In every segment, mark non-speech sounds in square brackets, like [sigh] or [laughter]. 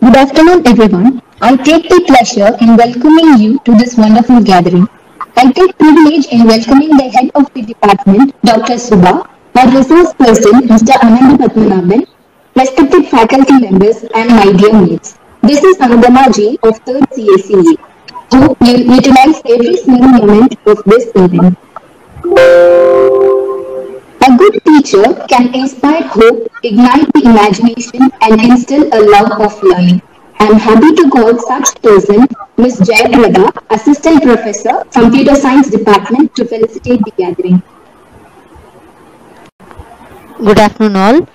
Good afternoon, everyone. I take the pleasure in welcoming you to this wonderful gathering. I take privilege in welcoming the head of the department, Dr. Subha, our resource person, Mr. Anantha Padmanabhan, respected faculty members, and my dear mates. This is Anandama Ji of 3rd CACA. Hope you utilize every single moment of this evening. A good teacher can inspire hope, ignite the imagination, and instill a love of learning. I am happy to call such person Ms. Jayaprada, Assistant Professor, Computer Science Department, to felicitate the gathering. Good afternoon all.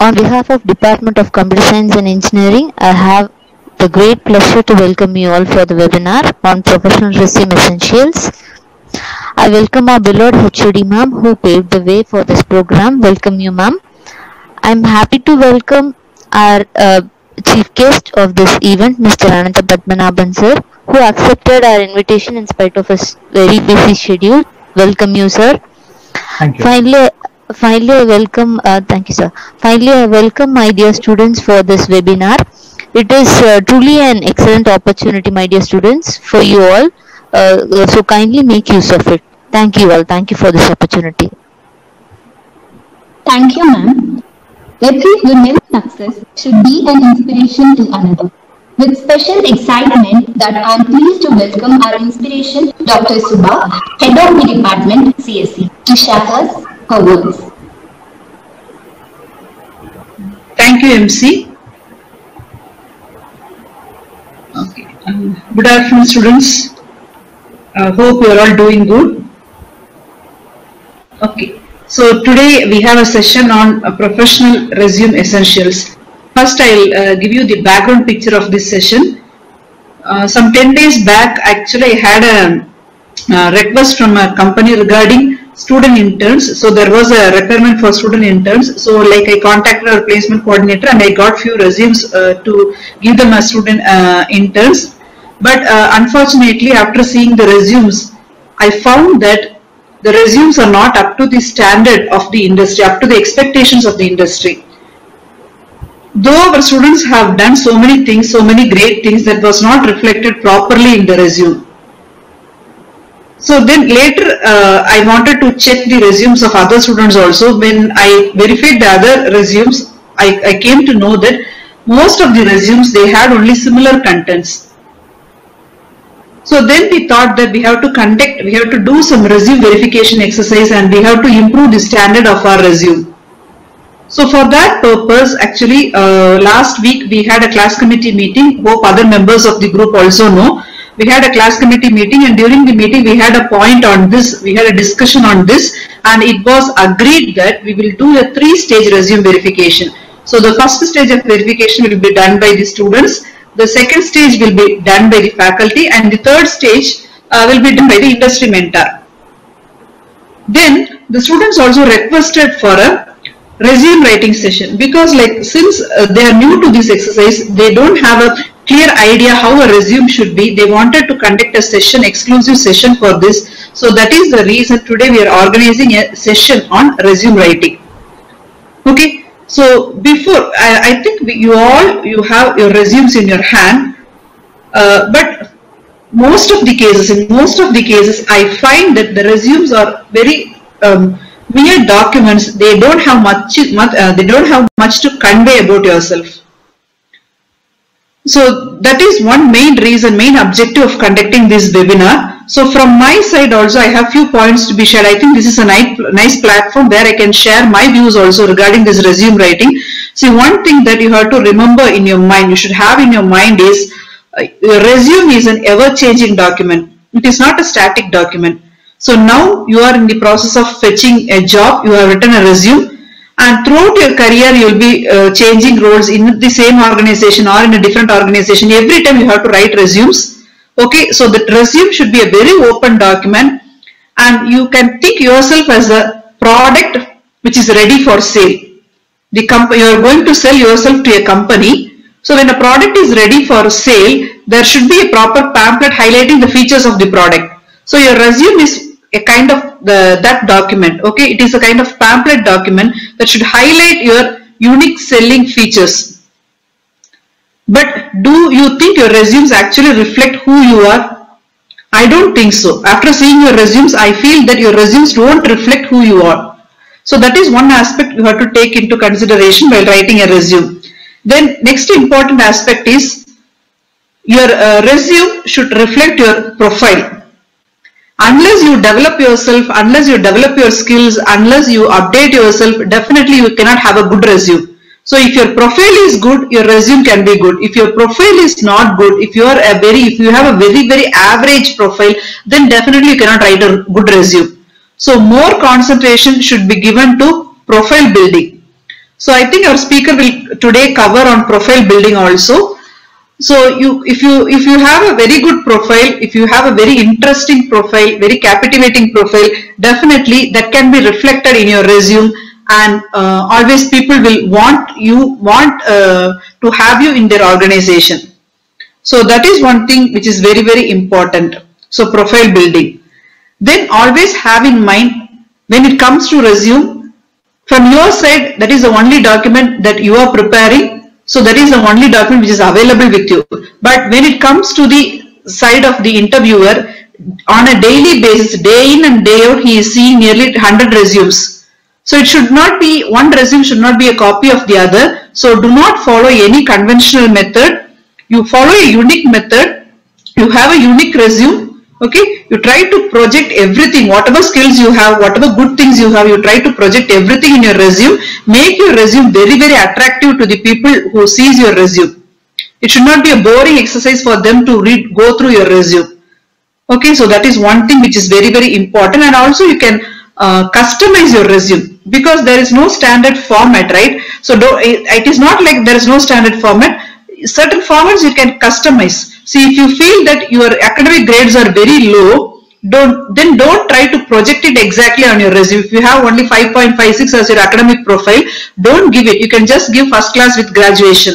On behalf of Department of Computer Science and Engineering, I have the great pleasure to welcome you all for the webinar on Professional Resume Essentials. I welcome our beloved HOD ma'am who paved the way for this program. Welcome you ma'am. I'm happy to welcome our uh, chief guest of this event, Mr. Anantha Padmanabhan sir, who accepted our invitation in spite of his very busy schedule. Welcome you sir. Thank you. Finally, finally, I welcome. Uh, thank you, sir. Finally, I welcome my dear students for this webinar. It is uh, truly an excellent opportunity, my dear students, for you all. Uh, so kindly make use of it. Thank you all. Thank you for this opportunity. Thank you, ma'am. Every woman's success should be an inspiration to another. With special excitement that I am pleased to welcome our inspiration, Dr. Subha, Head of the Department, CSE, to share us her words. Thank you, MC. Okay. Um, good afternoon, students. Uh, hope you are all doing good. Okay. So today we have a session on uh, professional resume essentials. First, I'll uh, give you the background picture of this session. Uh, some 10 days back, actually, I had a uh, request from a company regarding student interns. So there was a requirement for student interns. So like I contacted our placement coordinator and I got few resumes uh, to give them as student interns. But uh, unfortunately, after seeing the resumes, I found that the resumes are not up to the standard of the industry, up to the expectations of the industry. Though our students have done so many things, so many great things that was not reflected properly in the resume. So then later uh, I wanted to check the resumes of other students also. When I verified the other resumes, I, I came to know that most of the resumes they had only similar contents. So then we thought that we have to conduct, we have to do some resume verification exercise and we have to improve the standard of our resume. So for that purpose, actually uh, last week we had a class committee meeting, hope other members of the group also know. We had a class committee meeting and during the meeting we had a point on this, we had a discussion on this and it was agreed that we will do a three stage resume verification. So the first stage of verification will be done by the students, the second stage will be done by the faculty and the third stage uh, will be done by the industry mentor. Then the students also requested for a resume writing session because like since uh, they are new to this exercise they don't have a clear idea how a resume should be. They wanted to conduct a session exclusive session for this. So that is the reason today we are organizing a session on resume writing. Okay so before i, I think we, you all you have your resumes in your hand uh, but most of the cases in most of the cases i find that the resumes are very um, mere documents. They don't have much, much uh, they don't have much to convey about yourself. So that is one main reason main objective of conducting this webinar so from my side also i have few points to be shared i think this is a nice, nice platform where i can share my views also regarding this resume writing see one thing that you have to remember in your mind you should have in your mind is uh, your resume is an ever changing document it is not a static document so now you are in the process of fetching a job, you have written a resume and throughout your career you will be uh, changing roles in the same organization or in a different organization. Every time you have to write resumes. Okay, so the resume should be a very open document and you can think yourself as a product which is ready for sale. The company you are going to sell yourself to a company. So when a product is ready for sale, there should be a proper pamphlet highlighting the features of the product. So your resume is a kind of the, that document. Okay, it is a kind of pamphlet document that should highlight your unique selling features. But do you think your resumes actually reflect who you are? I don't think so. After seeing your resumes, I feel that your resumes don't reflect who you are. So that is one aspect you have to take into consideration while writing a resume. Then next important aspect is your uh, resume should reflect your profile. Unless you develop yourself, unless you develop your skills, unless you update yourself, definitely you cannot have a good resume. So if your profile is good, your resume can be good. If your profile is not good, if you are a very, if you have a very, very average profile, then definitely you cannot write a good resume. So more concentration should be given to profile building. So I think our speaker will today cover on profile building also. So you, if you, if you have a very good profile, if you have a very interesting profile, very captivating profile, definitely that can be reflected in your resume and uh, always people will want you want uh, to have you in their organization. So that is one thing which is very very important. So profile building. Then always have in mind when it comes to resume from your side that is the only document that you are preparing. So that is the only document which is available with you. But when it comes to the side of the interviewer on a daily basis day in and day out he is seeing nearly 100 resumes so it should not be, one resume should not be a copy of the other. So do not follow any conventional method. You follow a unique method. You have a unique resume. Okay. You try to project everything, whatever skills you have, whatever good things you have, you try to project everything in your resume. Make your resume very, very attractive to the people who sees your resume. It should not be a boring exercise for them to read, go through your resume. Okay. So that is one thing which is very, very important. And also you can uh, customize your resume because there is no standard format right? So it is not like there is no standard format. Certain formats you can customize. See if you feel that your academic grades are very low don't then don't try to project it exactly on your resume. If you have only 5.56 as your academic profile don't give it. You can just give first class with graduation.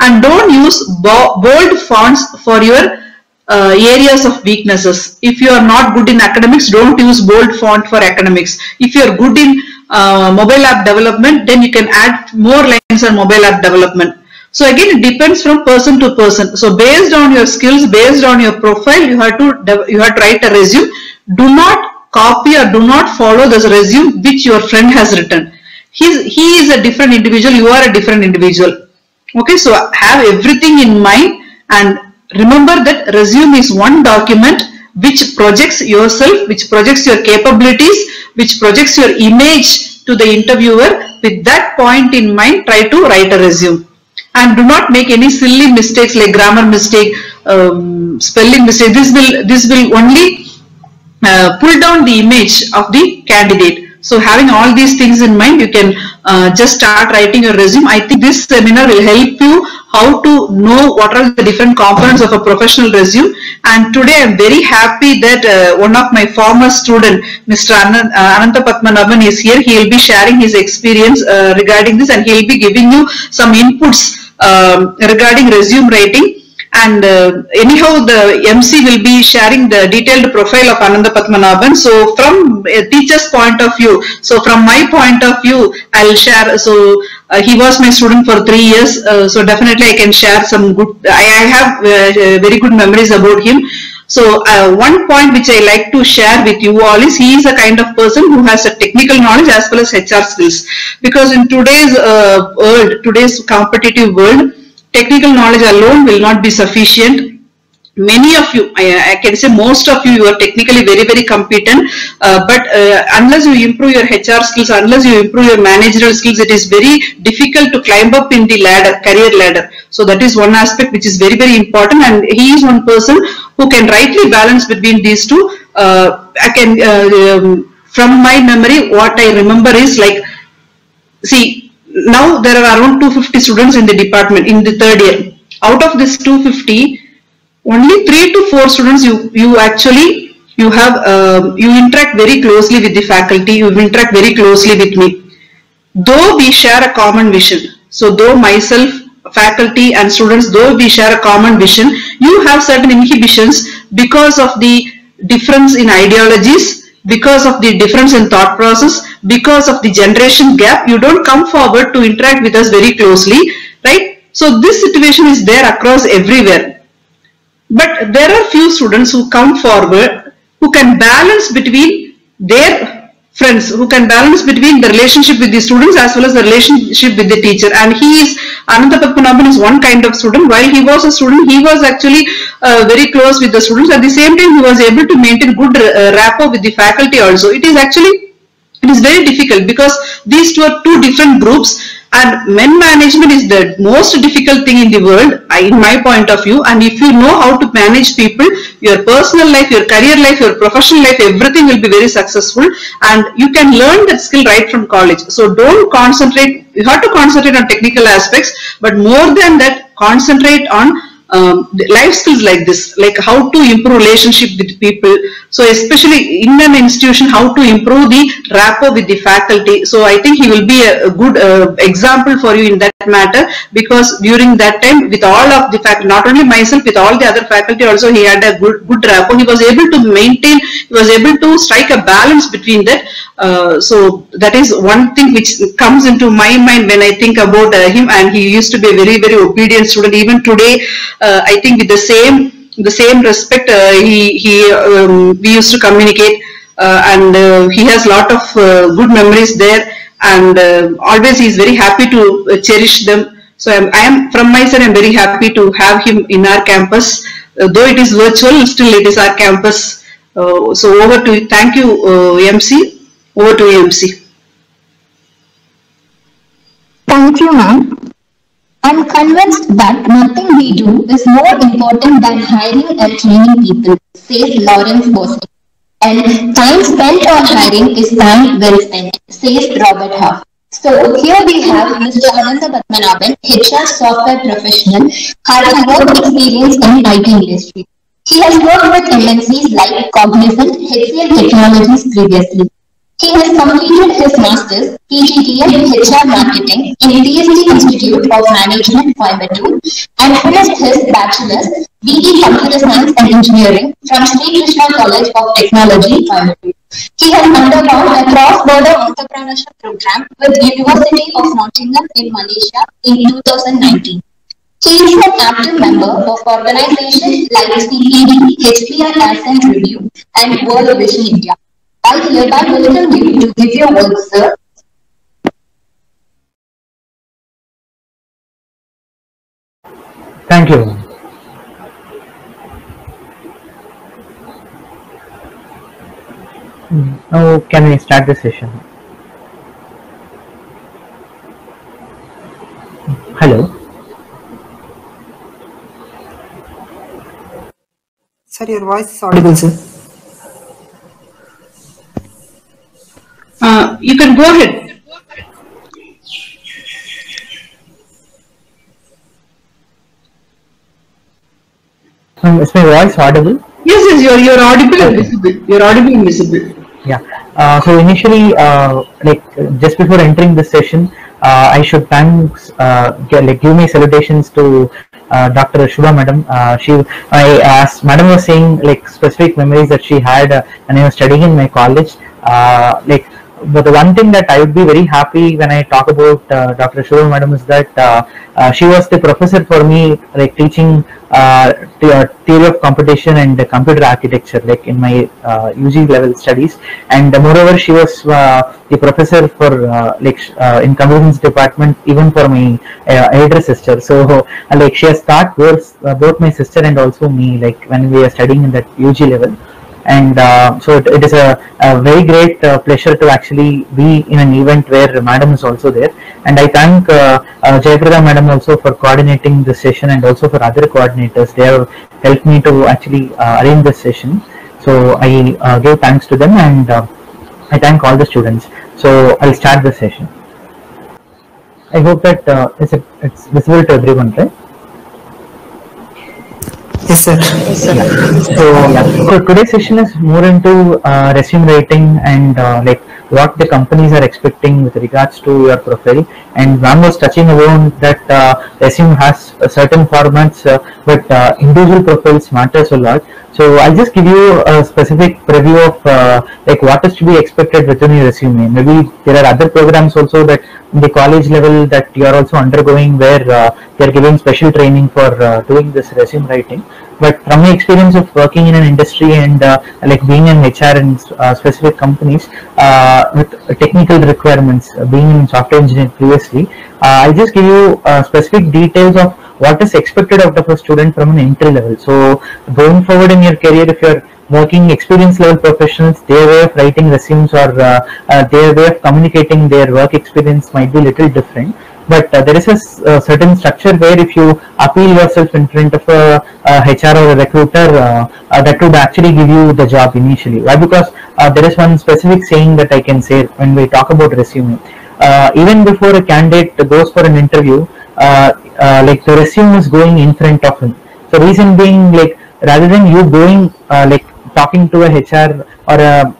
And don't use bold fonts for your uh, areas of weaknesses. If you are not good in academics, don't use bold font for academics. If you are good in uh, mobile app development, then you can add more lines on mobile app development. So again, it depends from person to person. So based on your skills, based on your profile, you have to you have to write a resume. Do not copy or do not follow this resume which your friend has written. He's, he is a different individual. You are a different individual. Okay, so have everything in mind and remember that resume is one document which projects yourself, which projects your capabilities, which projects your image to the interviewer. With that point in mind, try to write a resume. And do not make any silly mistakes like grammar mistake, um, spelling mistake. This will, this will only uh, pull down the image of the candidate. So having all these things in mind, you can uh, just start writing your resume. I think this seminar will help you how to know what are the different components of a professional resume. And today I'm very happy that uh, one of my former student, Mr. Anant, uh, Anantha is here. He will be sharing his experience uh, regarding this and he will be giving you some inputs um, regarding resume writing and uh, anyhow the MC will be sharing the detailed profile of Anantha Padmanabhan. So from a teacher's point of view, so from my point of view, I'll share. So uh, he was my student for three years. Uh, so definitely I can share some good, I, I have uh, very good memories about him. So uh, one point which I like to share with you all is he is a kind of person who has a technical knowledge as well as HR skills. Because in today's uh, world, today's competitive world, technical knowledge alone will not be sufficient many of you I, I, can say most of you you are technically very very competent uh, but uh, unless you improve your hr skills unless you improve your managerial skills it is very difficult to climb up in the ladder career ladder so that is one aspect which is very very important and he is one person who can rightly balance between these two uh, i can uh, um, from my memory what i remember is like see now there are around 250 students in the department in the third year. Out of this 250, only 3 to 4 students you, you actually, you have, uh, you interact very closely with the faculty, you interact very closely with me. Though we share a common vision, so though myself, faculty and students, though we share a common vision, you have certain inhibitions because of the difference in ideologies, because of the difference in thought process, because of the generation gap, you don't come forward to interact with us very closely, right? So this situation is there across everywhere. But there are few students who come forward who can balance between their friends, who can balance between the relationship with the students as well as the relationship with the teacher. And he is, Anantha Padmanabhan is one kind of student. While he was a student, he was actually uh, very close with the students. At the same time, he was able to maintain good uh, rapport with the faculty also. It is actually it is very difficult because these two are two different groups and men management is the most difficult thing in the world in my point of view and if you know how to manage people your personal life your career life your professional life everything will be very successful and you can learn that skill right from college so don't concentrate you have to concentrate on technical aspects but more than that concentrate on um, life skills like this, like how to improve relationship with people. So especially in an institution, how to improve the rapport with the faculty. So I think he will be a, a good uh, example for you in that matter because during that time with all of the fact, not only myself, with all the other faculty also he had a good, good rapport. He was able to maintain, he was able to strike a balance between that. Uh, so that is one thing which comes into my mind when I think about uh, him and he used to be a very, very obedient student. Even today, uh, I think with the same the same respect uh, he he um, we used to communicate uh, and uh, he has a lot of good memories there and always he is very happy to cherish them. So I'm, I am from my side I'm very happy to have him in our campus. though it is virtual, still it is our campus. so over to thank you MC. Over to MC. Thank you, ma'am. Convinced that nothing we do is more important than hiring and training people, says Lawrence Bossidy. And time spent on hiring is time well spent, says Robert Half. So here we have Mr. Anantha Padmanabhan, HR software professional, having work experience in IT industry. He has worked with MNCs like Cognizant, HCL Technologies previously. He has completed his master's PGDM in HR Marketing in DST Institute of Management, Coimbatore, and finished his bachelor's BE Computer Science and Engineering from Sri Krishna College of Technology, Coimbatore. He has undergone a cross-border entrepreneurship program with University of Nottingham in Malaysia in 2019. He is an active member of organizations like CPD, HPR Ascent Review, and World Vision India. I hereby welcome you to give your work, sir. Thank you. Now can we start the session? Hello. Sir, your voice is audible, sir. Uh, you can go ahead. Um, is my voice audible? Yes, yes, you're, you're audible and visible. You're audible and visible. Yeah. Uh, so initially, uh, like just before entering this session, uh, I should thanks uh, like give my salutations to uh, Dr. Shubha Madam. Uh, she, I as Madam was saying like specific memories that she had uh, when I was studying in my college. Uh, like but the one thing that I would be very happy when I talk about uh, Dr. Shubha Madam is that uh, uh, she was the professor for me, like teaching uh, uh, theory of computation and computer architecture, like in my UG level studies. And moreover, she was the professor for like in computer science department, even for my elder sister. So [laughs] like she has taught both both my sister and also me, like when we are studying in that UG level and uh, so it, it is a, a very great uh, pleasure to actually be in an event where madam is also there. And I thank uh, uh, Jayaprada madam also for coordinating this session and also for other coordinators. They have helped me to actually uh, arrange this session. So I uh, give thanks to them and I thank all the students. So I'll start the session. I hope that it's, it's visible to everyone right Yes, sir. Yes, sir. So, yeah. so today's session is more into uh, resume writing and uh, like what the companies are expecting with regards to your profile. And Ram was touching upon that uh, resume has certain formats, uh, but uh, individual profiles matters a lot. So I'll just give you a specific preview of uh, like what is to be expected within your resume. Maybe there are other programs also that the college level that you are also undergoing where uh, they are giving special training for uh, doing this resume writing. But from my experience of working in an industry and uh, like being in HR in uh, specific companies uh, with technical requirements, uh, being in software engineering previously, uh, I'll just give you uh, specific details of what is expected out of a student from an entry level. So going forward in your career, if you're working experience level professionals, their way of writing resumes or their way of communicating their work experience might be little different. But uh, there is a a certain structure where if you appeal yourself in front of a, HR or a recruiter, uh, uh, that would actually give you the job initially. Why? Because uh, there is one specific saying that I can say when we talk about resume. Even before a candidate goes for an interview, like the resume is going in front of him. So reason being like rather than you going like talking to a HR or a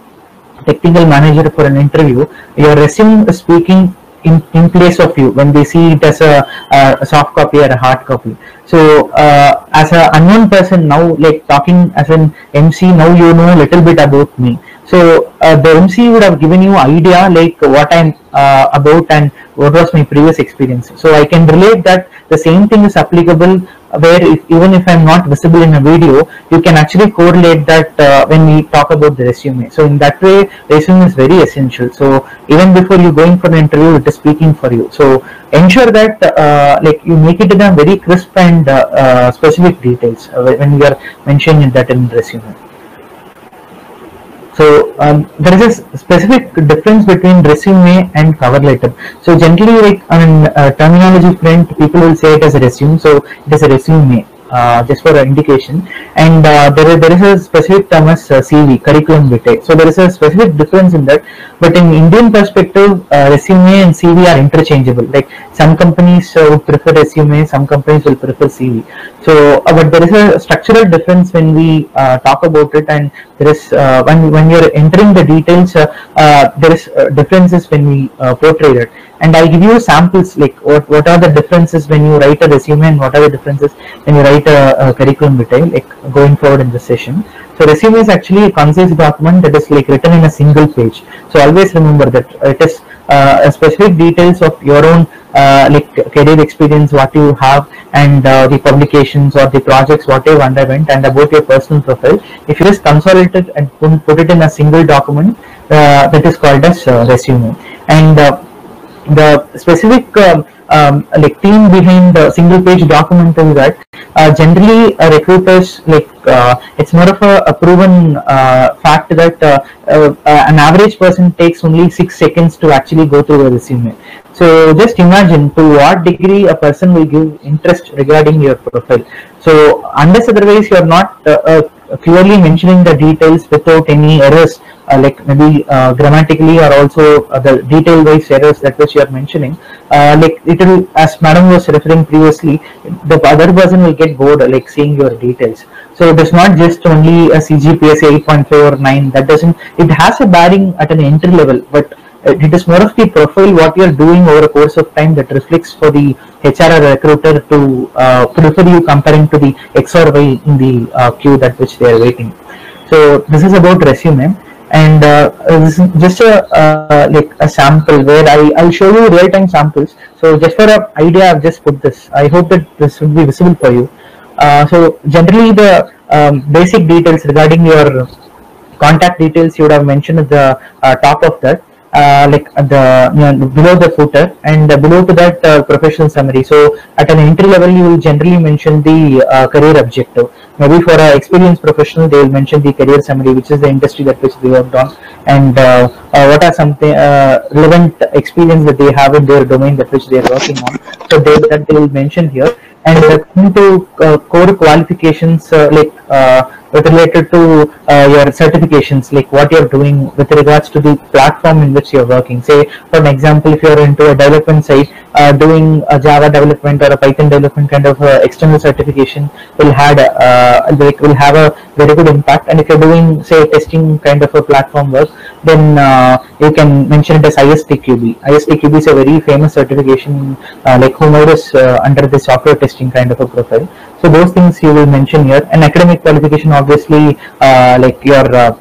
technical manager for an interview, your resume is speaking in, in place of you when they see it as a, a soft copy or a hard copy. So uh, as an unknown person now, like talking as an MC, now you know a little bit about me. So uh, the MC would have given you idea like what I'm uh, about and what was my previous experience. So I can relate that the same thing is applicable where if, even if I'm not visible in a video, you can actually correlate that uh, when we talk about the resume. So in that way, resume is very essential. So even before you going for an interview, it is speaking for you. So ensure that uh, like you make it in a very crisp and uh, uh, specific details uh, when you are mentioning that in resume. So um, there is a specific difference between resume and cover letter. So generally, like uh, terminology front, people will say it as a resume. So it is a resume. Uh, just for indication, and uh, there is there is a specific term as uh, CV, curriculum vitae. So there is a specific difference in that. But in Indian perspective, uh, resume and CV are interchangeable. Like some companies uh, would prefer resume, some companies will prefer CV. So, but there is a structural difference when we talk about it, and there is when when you're entering the details, there is differences when we portray it. And I'll give you samples like what what are the differences when you write a resume and what are the differences when you write a, a curriculum vitae, like going forward in the session. So resume is actually a concise document that is like written in a single page. So always remember that it is uh, specific details of your own uh, like career experience, what you have, and uh, the publications or the projects what you've underwent, and about your personal profile. If you just consolidate it and put it in a single document, uh, that is called as uh, resume. And uh, the specific um, um, like team behind the single page document is that uh, generally recruiters like uh, it's more of a, a proven uh, fact that uh, an average person takes only six seconds to actually go through a resume. So just imagine to what degree a person will give interest regarding your profile. So unless otherwise you are not clearly mentioning the details without any errors uh, like maybe uh, grammatically or also uh, the detail wise errors that which you are mentioning. Uh, like it will as madam was referring previously the other person will get bored uh, like seeing your details. So it is not just only a cgps 8.4 or 9 that doesn't it has a bearing at an entry level but it is more of the profile what you are doing over a course of time that reflects for the HR recruiter to uh, prefer you comparing to the X or Y in the uh, queue that which they are waiting. So this is about resume and uh, this is just a uh, like a sample where I I'll show you real time samples. So just for an idea, I've just put this. I hope that this will be visible for you. Uh, so generally the um, basic details regarding your contact details you would have mentioned at the uh, top of that uh, like the you know, below the footer and uh, below to that uh, professional summary. So at an entry level you will generally mention the uh, career objective. Maybe for an experienced professional they will mention the career summary which is the industry that which they worked on. And uh, uh, what are something uh, relevant experience that they have in their domain that which they are working on? So they, that they will mention here and coming to uh, core qualifications uh, like uh, related to your certifications like what you're doing with regards to the platform in which you're working. Say for an example if you're into a development side doing a java development or a python development kind of external certification will had like will have a very good impact. And if you're doing, say, testing kind of a platform work, then uh, you can mention it as ISTQB. ISTQB is a very famous certification, uh, like whomever is uh, under the software testing kind of a profile. So those things you will mention here. And academic qualification, obviously, uh, like your uh,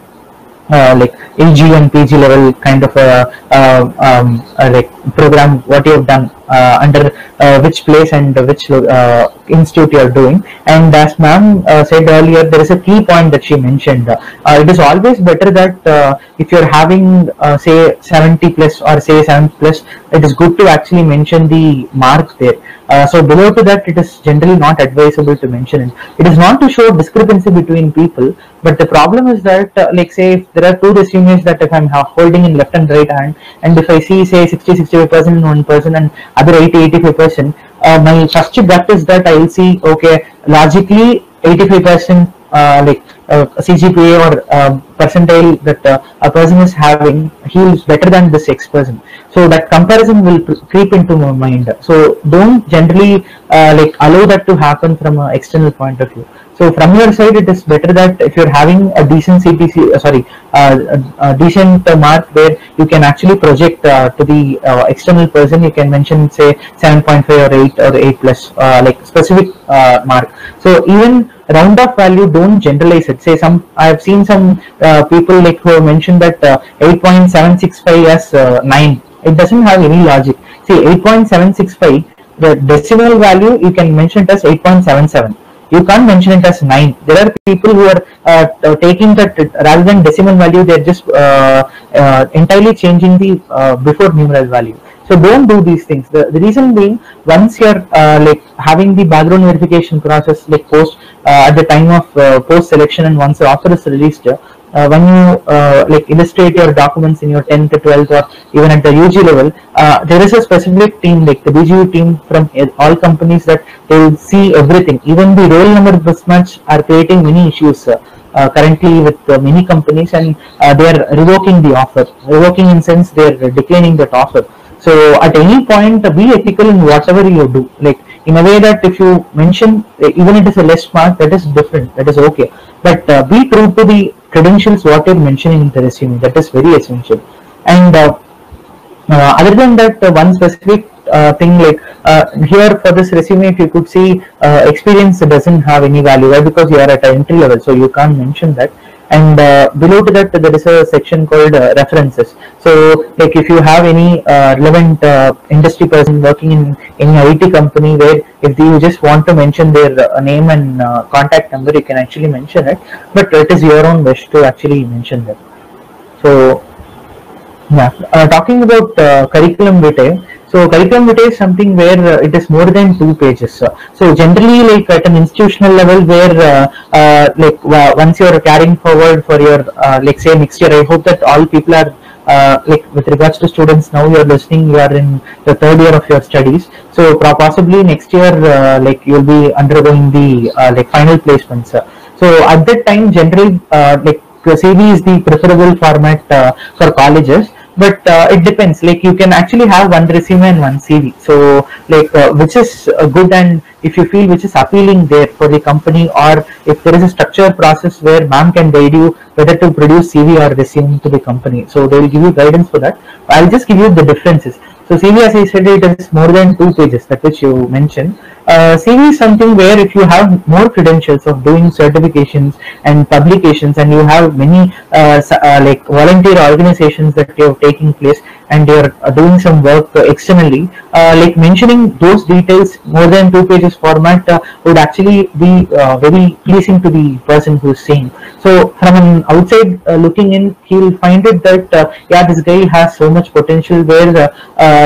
uh, like UG and PG level kind of a uh, um, uh, like program what you have done under uh, which place and which uh, institute you are doing. And as ma'am uh, said earlier there is a key point that she mentioned. Uh, it is always better that uh, if you're having uh, say 70 plus or say 7 plus it is good to actually mention the mark there. Uh, so below to that it is generally not advisable to mention it. It is not to show discrepancy between people but the problem is that uh, like say if there are two resumes that if i'm holding in left and right hand and if i see say 60 65 percent in one person and other 80 85 percent uh, my first gut is that i will see okay logically 85 percent uh, like uh, CGPA or um, percentile that uh, a person is having, he is better than this X person. So that comparison will creep into my mind. So don't generally uh, like allow that to happen from an external point of view. So from your side, it is better that if you're having a decent CPC, uh, sorry, uh, a, a decent uh, mark where you can actually project uh, to the uh, external person, you can mention say 7.5 or 8 or 8 plus, uh, like specific mark. So even round off value, don't generalize it. Say some, I have seen some people like who have mentioned that uh, 8.765 as uh, 9. It doesn't have any logic. See 8.765, the decimal value you can mention it as 8.77 you can't mention it as 9 there are people who are uh, taking that rather than decimal value they're just uh, uh, entirely changing the uh, before numeral value. So don't do these things. The, the reason being once you're uh, like having the background verification process like post uh, at the time of post selection and once the offer is released uh, when you uh, like illustrate your documents in your 10th to 12th or even at the UG level uh, there is a specific team like the BGV team from all companies that they will see everything. Even the roll number mismatch are creating many issues uh, uh, currently with many companies and uh, they are revoking the offer. Revoking in sense they are declining that offer. So at any point be ethical in whatever you do. Like in a way that if you mention even it is a less mark that is different. That is okay. But be true to the credentials what you're mentioning in the resume that is very essential. And uh, uh, other than that uh, one specific uh, thing like uh, here for this resume if you could see uh, experience doesn't have any value. Right because you are at entry level so you can't mention that and uh, below to that there is a section called uh, references. So like if you have any uh, relevant uh, industry person working in any IT company where if you just want to mention their uh, name and uh, contact number you can actually mention it. But it is your own wish to actually mention that so yeah, talking about curriculum vitae. So curriculum vitae is something where uh, it is more than two pages. So generally, like at an institutional level, where uh, uh, like once you are carrying forward for your uh, like say next year, I hope that all people are uh, like with regards to students now you are listening, you are in the third year of your studies. So possibly next year, uh, like you'll be undergoing the like final placements. So at that time, generally, like CV is the preferable format for colleges but uh, it depends. Like you can actually have one resume and one cv so like uh, which is uh, good and if you feel which is appealing there for the company or if there is a structure process where ma'am can guide you whether to produce cv or resume to the company. So they will give you guidance for that. I'll just give you the differences. So cv as i said it is more than two pages that which you mentioned uh, CV is something where if you have more credentials of doing certifications and publications and you have many uh, uh, like volunteer organizations that you're taking place and you're uh, doing some work externally, uh, like mentioning those details more than two pages format would actually be very pleasing to the person who's seeing. So from an outside looking in, he'll find it that yeah, this guy has so much potential where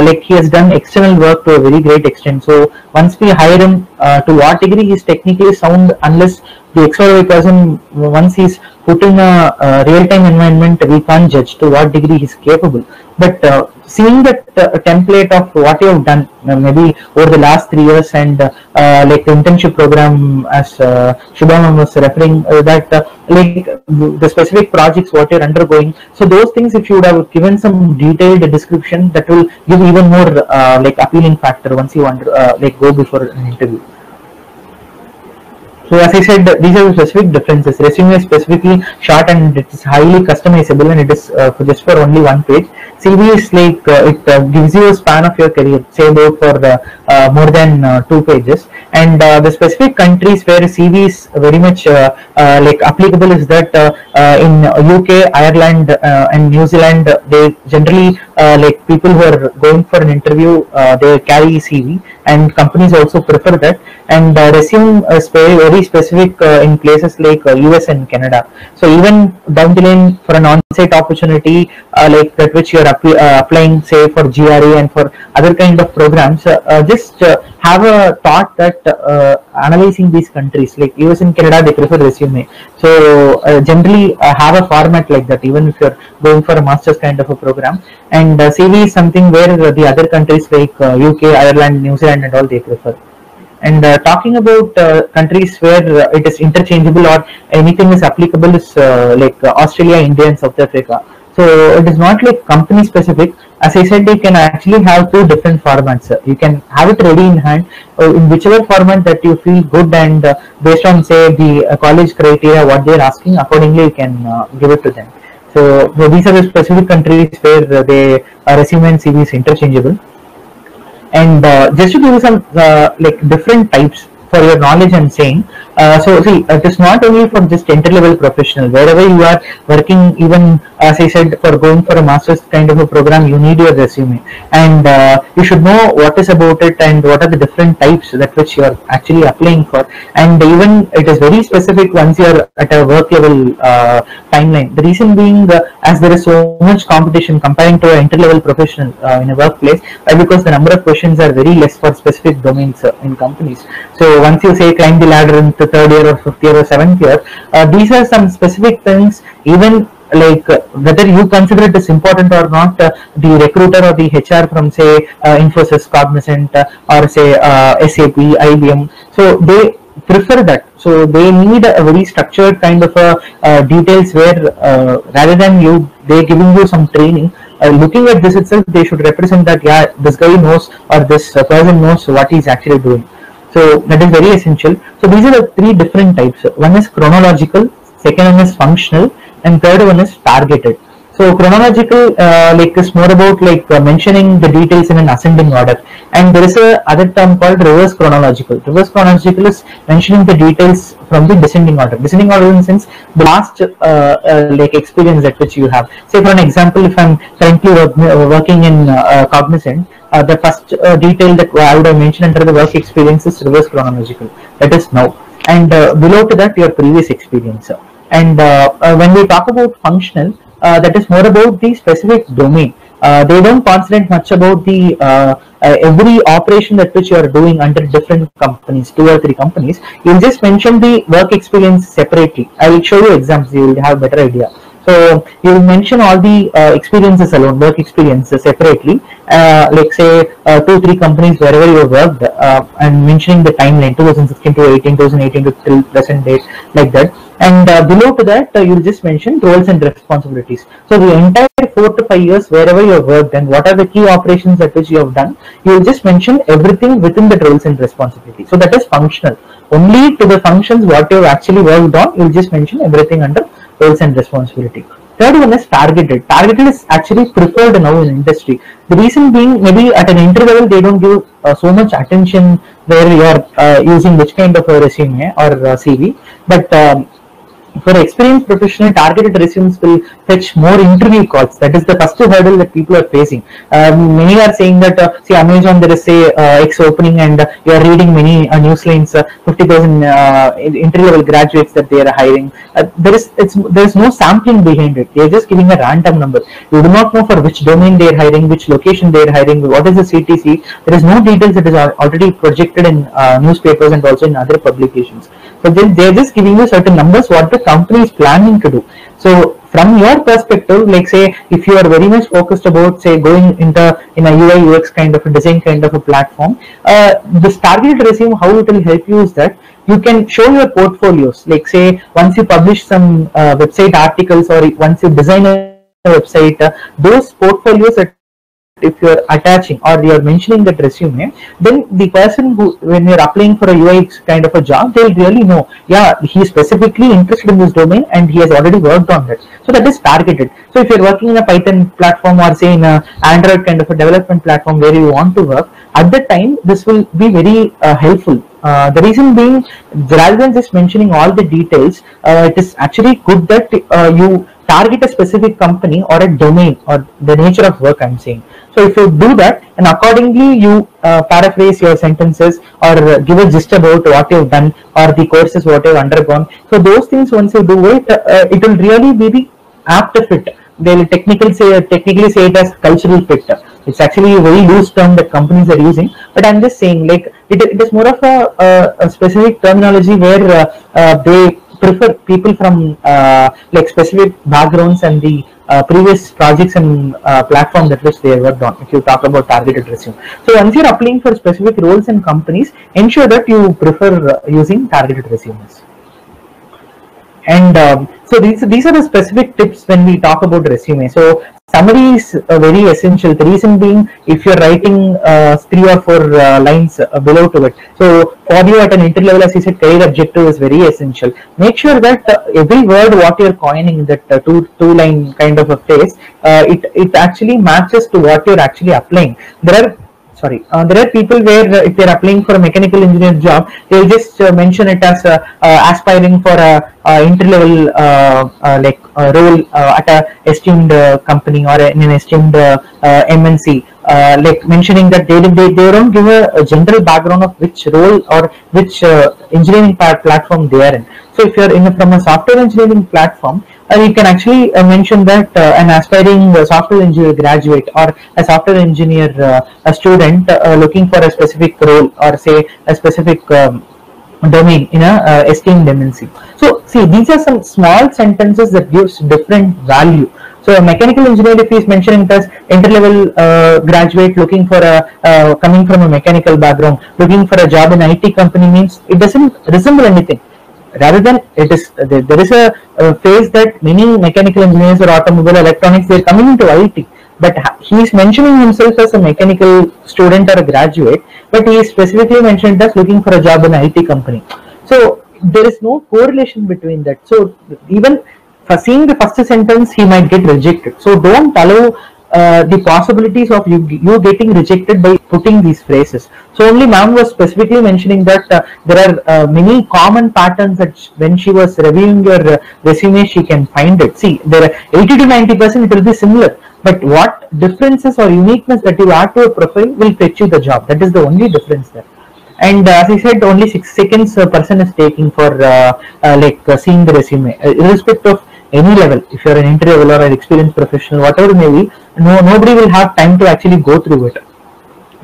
like he has done external work to a very great extent. So once we hire him, uh, to what degree is technically sound, unless the XY person once he's put in a, uh real-time environment, we can't judge to what degree he's capable. But uh, seeing that uh, template of what you have done, uh, maybe over the last three years, and uh, uh, like the internship program, as uh, was referring, uh, that like the specific projects what you're undergoing. So those things, if you would have given some detailed description, that will give even more like appealing factor once you under like go before an interview. So as I said, these are the specific differences. Resume is specifically short and it is highly customizable and it is uh, for just for only one page. CV is like uh, it uh, gives you a span of your career, say for uh, uh, more than uh, two pages. And the specific countries where CV is very much like applicable is that in UK, Ireland, and New Zealand, they generally like people who are going for an interview, they carry CV, and companies also prefer that. And uh, resume is very very specific uh, in places like uh, US and Canada. So even down the line for an on-site opportunity uh, like that which you are apply, uh, applying, say for GRE and for other kind of programs, uh, uh, just uh, have a thought that uh, analyzing these countries like US and Canada, they prefer resume. So uh, generally uh, have a format like that even if you're going for a master's kind of a program. And uh, CV is something where uh, the other countries like uh, UK, Ireland, New Zealand, and all they prefer. And uh, talking about uh, countries where it is interchangeable or anything is applicable is uh, like uh, Australia, India, and South Africa. So it is not like company specific. As I said, you can actually have two different formats. You can have it ready in hand uh, in whichever format that you feel good and based on say the college criteria what they are asking accordingly you can give it to them. So, these are the specific countries where uh, they uh, resume and CV is interchangeable and uh, just to give you some uh, like different types for your knowledge i'm saying uh, so see it is not only for just entry level professional. Wherever you are working even as i said for going for a master's kind of a program you need your resume. And uh, you should know what is about it and what are the different types that which you are actually applying for. And even it is very specific once you are at a work level uh, timeline. The reason being uh, as there is so much competition comparing to an entry level professional uh, in a workplace because the number of questions are very less for specific domains uh, in companies. So once you say climb the ladder the third year or fifth year or seventh year uh, these are some specific things even like uh, whether you consider it as important or not uh, the recruiter or the hr from say uh, infosys cognizant uh, or say uh, sap ibm so they prefer that. So they need a very structured kind of a details where rather than you they giving you some training uh, looking at this itself they should represent that yeah this guy knows or this uh, person knows what he's actually doing so that is very essential. So these are the three different types. One is chronological second one is functional and third one is targeted. So chronological uh, like is more about like uh, mentioning the details in an ascending order. And there is a other term called reverse chronological. Reverse chronological is mentioning the details from the descending order. Descending order in the sense the last uh, uh, like experience that which you have. Say for an example if i'm currently work, working in uh, uh, cognizant uh, the first uh, detail that I would have mentioned under the work experience is reverse chronological. That is now. And uh, below to that, your previous experience. And uh, uh, when we talk about functional, uh, that is more about the specific domain. They don't concentrate much about the every operation that which you are doing under different companies, two or three companies. You'll just mention the work experience separately. I will show you examples. You will have better idea. So you will mention all the uh, experiences alone, work experiences separately, like say uh, two, three companies wherever you have worked, uh, and mentioning the timeline 2016 to 18, 2018 to till present date, like that. And uh, below to that, uh, you'll just mention roles and responsibilities. So the entire four to five years, wherever you have worked, and what are the key operations that which you have done, you will just mention everything within the roles and responsibilities. So that is functional. Only to the functions what you have actually worked on, you will just mention everything under roles and responsibility. Third one is targeted. Targeted is actually preferred now in industry. The reason being maybe at an entry level they don't give uh, so much attention where you are uh, using which kind of a resume or uh, CV, but um, for experienced professional targeted resumes will fetch more interview calls. That is the first hurdle that people are facing. Um, many are saying that uh, see amazon there is say uh, x opening and uh, you are reading many uh, news lines uh, 50000 uh, entry level graduates that they are hiring. Uh, there is it's there is no sampling behind it. They are just giving a random number. You do not know for which domain they are hiring which location they are hiring what is the ctc there is no details that is already projected in newspapers and also in other publications. So then they're just giving you certain numbers what the company is planning to do. So from your perspective, like say if you are very much focused about say going into in a UI UX kind of a design kind of a platform, uh, this targeted resume how it will help you is that you can show your portfolios. Like say once you publish some uh, website articles or once you design a website, uh, those portfolios that if you're attaching or you're mentioning that resume, then the person who, when you're applying for a UX kind of a job, they'll really know, yeah, he's specifically interested in this domain and he has already worked on that. So that is targeted. So if you're working in a Python platform or say in a Android kind of a development platform where you want to work, at that time this will be very uh, helpful. Uh, the reason being, rather than just mentioning all the details, uh, it is actually good that uh, you target a specific company or a domain or the nature of work I'm saying. So if you do that and accordingly you uh, paraphrase your sentences or uh, give a gist about what you've done or the courses what you've undergone. So those things once you do it, uh, it will really be the apt fit. They'll technically say technically say it as cultural fit. It's actually a very loose term that companies are using, but I'm just saying like it, it is more of a, a, a specific terminology where uh, uh, they prefer people from uh, like specific backgrounds and the uh, previous projects and uh, platform that which they worked on if you talk about targeted resume. So once you're applying for specific roles and companies ensure that you prefer uh, using targeted resumes and um, so these these are the specific tips when we talk about resume. So summary is uh, very essential. The reason being if you're writing uh, three or four uh, lines uh, below to it. So for you at an entry level as you said career objective is very essential. Make sure that uh, every word what you're coining that uh, two two line kind of a phrase it it actually matches to what you're actually applying. There are sorry. Uh, there are people where uh, if they're applying for a mechanical engineer job they'll just uh, mention it as uh, uh, aspiring for a, a entry level uh, like role at a esteemed company or in an esteemed mnc like mentioning that they, they, they don't give a, a general background of which role or which engineering platform they are in. So if you're in a, from a software engineering platform you can actually uh, mention that uh, an aspiring uh, software engineer graduate or a software engineer a student looking for a specific role or say a specific um, domain in a uh, esteemed MNC. So see these are some small sentences that gives different value. So a mechanical engineer if he is mentioning as entry level uh, graduate looking for a uh, coming from a mechanical background looking for a job in IT company means it doesn't resemble anything rather than it is there, is a, a phase that many mechanical engineers or automobile electronics they're coming into IT but he is mentioning himself as a mechanical student or a graduate but he specifically mentioned as looking for a job in IT company. So there is no correlation between that. So even for seeing the first sentence he might get rejected. So don't allow uh, the possibilities of you you getting rejected by putting these phrases. So only ma'am was specifically mentioning that uh, there are uh, many common patterns that sh- when she was reviewing your uh, resume she can find it. See there are 80 to 90 percent it will be similar, but what differences or uniqueness that you add to a profile will fetch you the job. That is the only difference there. And uh, as I said, only six seconds a person is taking for like seeing the resume, irrespective of any level. If you're an entry level or an experienced professional, whatever it may be, no nobody will have time to actually go through it.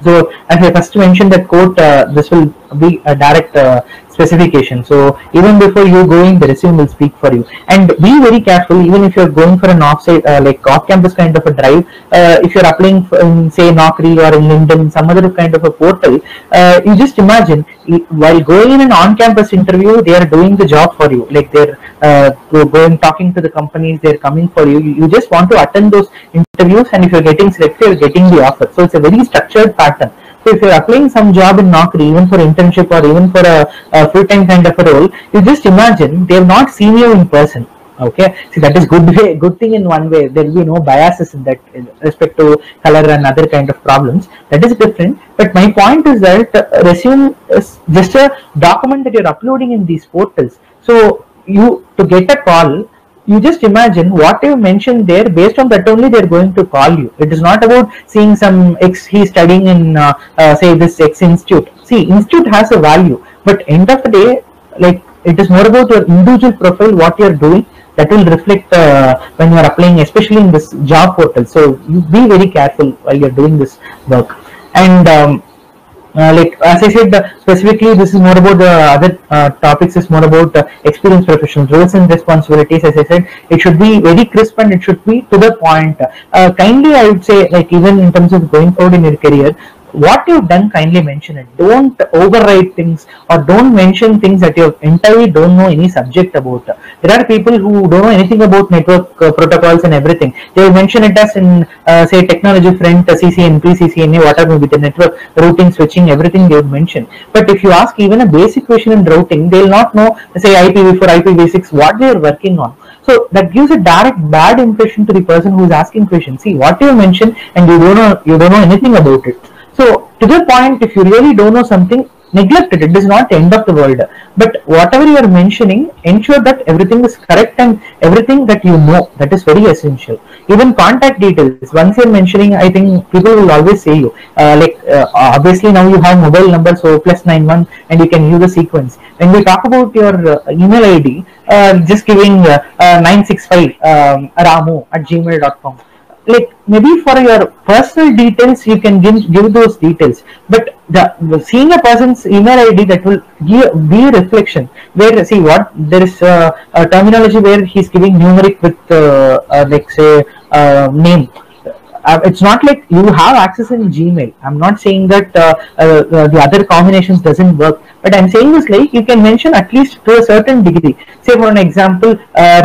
So as I first mentioned that quote, uh, this will be a direct uh, specification. So even before you going, the resume will speak for you. And be very careful, even if you're going for an offsite, uh, like off-campus kind of a drive. Uh, if you're applying for, in, say, Naukri or in LinkedIn, some other kind of a portal, uh, you just imagine while going in an on-campus interview, they are doing the job for you. Like they're uh, going talking to the companies, they're coming for you. You you just want to attend those interviews, and if you're getting selected, you're getting the offer. So it's a very structured pattern. So if you're applying some job in Naukri, even for internship or even for a, a full-time kind of a role, you just imagine they have not seen you in person. Okay, see that is good [laughs] way, good thing in one way. There will be no biases in that in respect to color and other kind of problems. That is different. But my point is that uh, resume is just a document that you're uploading in these portals. So you to get a call, you just imagine what you mentioned there based on that only they're going to call you. It is not about seeing some x he's studying in uh, uh, say this x institute. See institute has a value but end of the day like it is more about your individual profile what you're doing that will reflect uh, when you're applying especially in this job portal. So you be very careful while you're doing this work. And um, uh, like as I said, uh, specifically this is more about the other uh, topics is more about uh, experienced professionals, roles and responsibilities. As I said, it should be very crisp and it should be to the point. Uh, kindly, I would say, like even in terms of going forward in your career, what you've done kindly mention it. Don't overwrite things or don't mention things that you entirely don't know any subject about. There are people who don't know anything about network uh, protocols and everything. They will mention it as in uh, say technology front uh, ccnp ccna whatever with the network routing switching everything they would mention. But if you ask even a basic question in routing they'll not know say ipv4 ipv6 what they are working on. So that gives a direct bad impression to the person who is asking questions. See what you mentioned and you don't know you don't know anything about it. So to the point, if you really don't know something, neglect it. It is not the end of the world. But whatever you are mentioning, ensure that everything is correct and everything that you know. That is very essential. Even contact details. Once you're mentioning, I think people will always say you. Uh, like uh, obviously now you have mobile number, so plus nine one, and you can use the sequence. When we talk about your uh, email ID, uh, just giving uh, uh, 965 um, ramu at gmail.com like maybe for your personal details you can give, give those details. But the, the seeing a person's email id that will give, be a reflection. Where see what there is uh, a terminology where he's giving numeric with uh, uh, like say uh, name. Uh, it's not like you have access in gmail. I'm not saying that the other combinations doesn't work. But i'm saying this like you can mention at least to a certain degree. Say for an example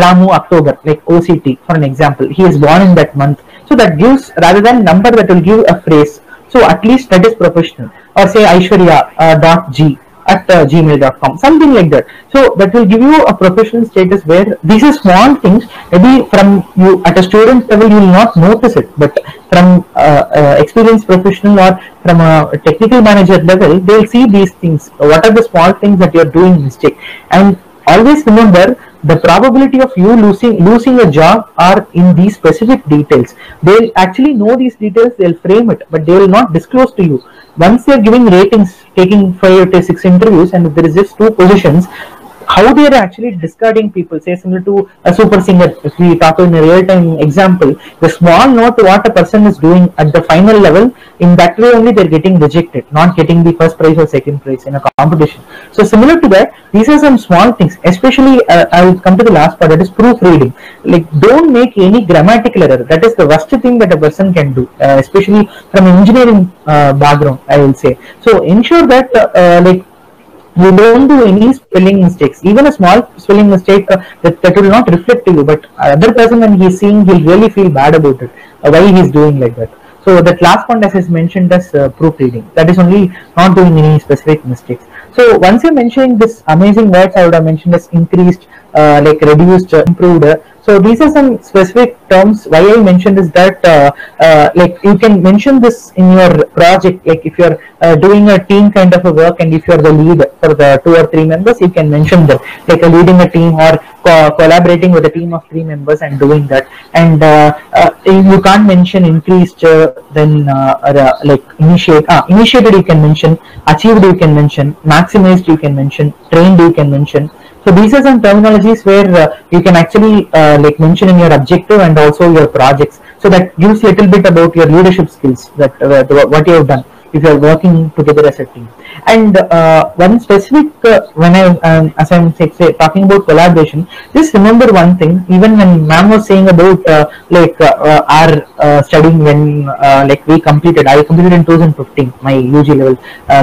ramu october like oct for an example. He is born in that month so that gives rather than number that will give a phrase. So at least that is professional. Or say aishwarya uh, dot g at uh, gmail.com something like that. So that will give you a professional status where these are small things maybe from you at a student level you will not notice it. But from uh, uh, experienced professional or from a technical manager level they will see these things what are the small things that you are doing mistake. And always remember the probability of you losing losing a job are in these specific details. They'll actually know these details they'll frame it but they will not disclose to you. Once they're giving ratings taking five to six interviews and if there is just two positions how they are actually discarding people say similar to a super singer. If we talk in a real time example the small note what a person is doing at the final level in that way only they're getting rejected not getting the first prize or second prize in a competition. So similar to that these are some small things especially uh, i'll come to the last part that is proofreading. Like don't make any grammatical error. That is the worst thing that a person can do uh, especially from engineering uh, background i will say. So ensure that uh, uh, like you don't do any spelling mistakes. Even a small spelling mistake uh, that, that will not reflect to you but other person when he's seeing he'll really feel bad about it uh, why he's doing like that. So that last point as is mentioned as uh, proofreading. That is only not doing any specific mistakes. So once you're mentioning this amazing words i would have mentioned as increased like reduced uh, improved. Uh, so these are some specific terms why i mentioned is that uh, uh, like you can mention this in your project like if you're uh, doing a team kind of a work and if you're the lead for the two or three members you can mention them like uh, leading a team or co- collaborating with a team of three members and doing that. And uh, uh, you can't mention increased uh, then uh, uh, like initiate uh, initiated you can mention achieved you can mention maximized you can mention trained you can mention so these are some terminologies where uh, you can actually uh, like mention in your objective and also your projects. So that gives a little bit about your leadership skills that uh, what you have done if you are working together as a team. And uh, one specific uh, when I um, as I'm talking about collaboration, just remember one thing. Even when Ma'am was saying about uh, like uh, uh, our uh, studying when like we completed, I completed in 2015 my UG level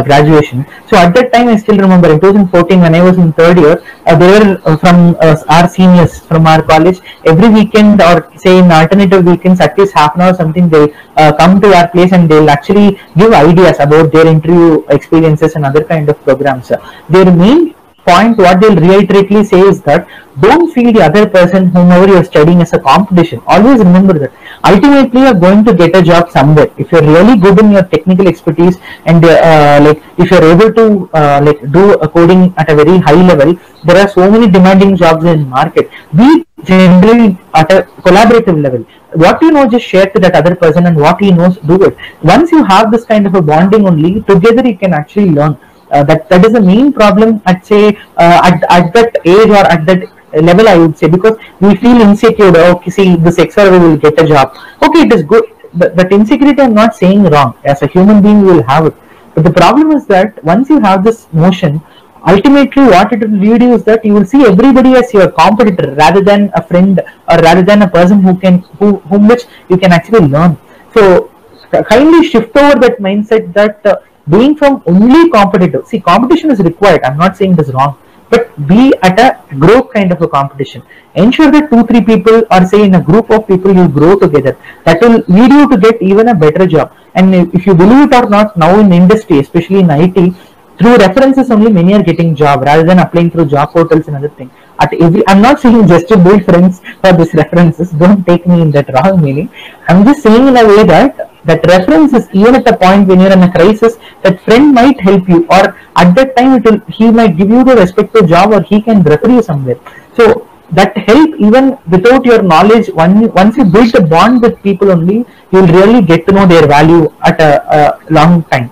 graduation. So at that time, I still remember in 2014 when I was in third year, they were from our seniors from our college every weekend or say in alternative weekends at least half an hour something they uh, come to our place and they'll actually give ideas about their interview experiences and other kind of programs. Their main point what they'll reiterately say is that don't feel the other person whomever you're studying as a competition always remember that ultimately you're going to get a job somewhere. If you're really good in your technical expertise and uh, like if you're able to uh, like do a coding at a very high level there are so many demanding jobs in market. Be generally at a collaborative level. What you know just share to that other person and what he knows do it. Once you have this kind of a bonding only together you can actually learn uh, that that is the main problem at say uh, at, at that age or at that level i would say because we feel insecure okay see this xr will get a job. Okay it is good but that insecurity i'm not saying wrong. As a human being we will have it. But the problem is that once you have this notion ultimately what it will lead you is that you will see everybody as your competitor rather than a friend or rather than a person who can who whom which you can actually learn. So kindly shift over that mindset that uh, being from only competitive. See, competition is required. I'm not saying it is wrong, but be at a group kind of a competition. Ensure that two, three people, or say in a group of people, you grow together. That will lead you to get even a better job. And if you believe it or not, now in industry, especially in IT, through references only many are getting job rather than applying through job portals and other thing at every i'm not saying [laughs] just to build friends for these references don't take me in that wrong meaning i'm just saying in a way that that reference is even at the point when you're in a crisis that friend might help you or at that time will he might give you the respective job or he can refer you somewhere. So that help even without your knowledge one, once you build a bond with people only you'll really get to know their value at a, a long time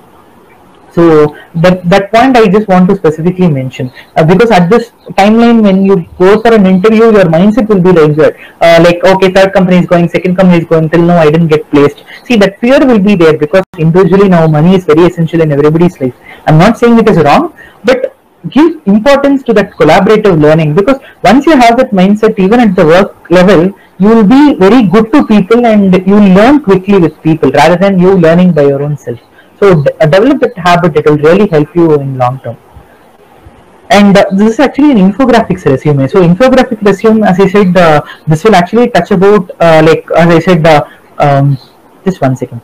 so that that point I just want to specifically mention uh, because at this timeline when you go for an interview, your mindset will be like that. Uh, like okay, third company is going, second company is going. Till now, I didn't get placed. See that fear will be there because individually now money is very essential in everybody's life. I'm not saying it is wrong, but give importance to that collaborative learning because once you have that mindset, even at the work level, you will be very good to people and you learn quickly with people rather than you learning by your own self. So develop that habit; it will really help you in long term. And uh, this is actually an infographics resume. So infographic resume, as I said, uh, this will actually touch about uh, like as I said, uh, um, just one second.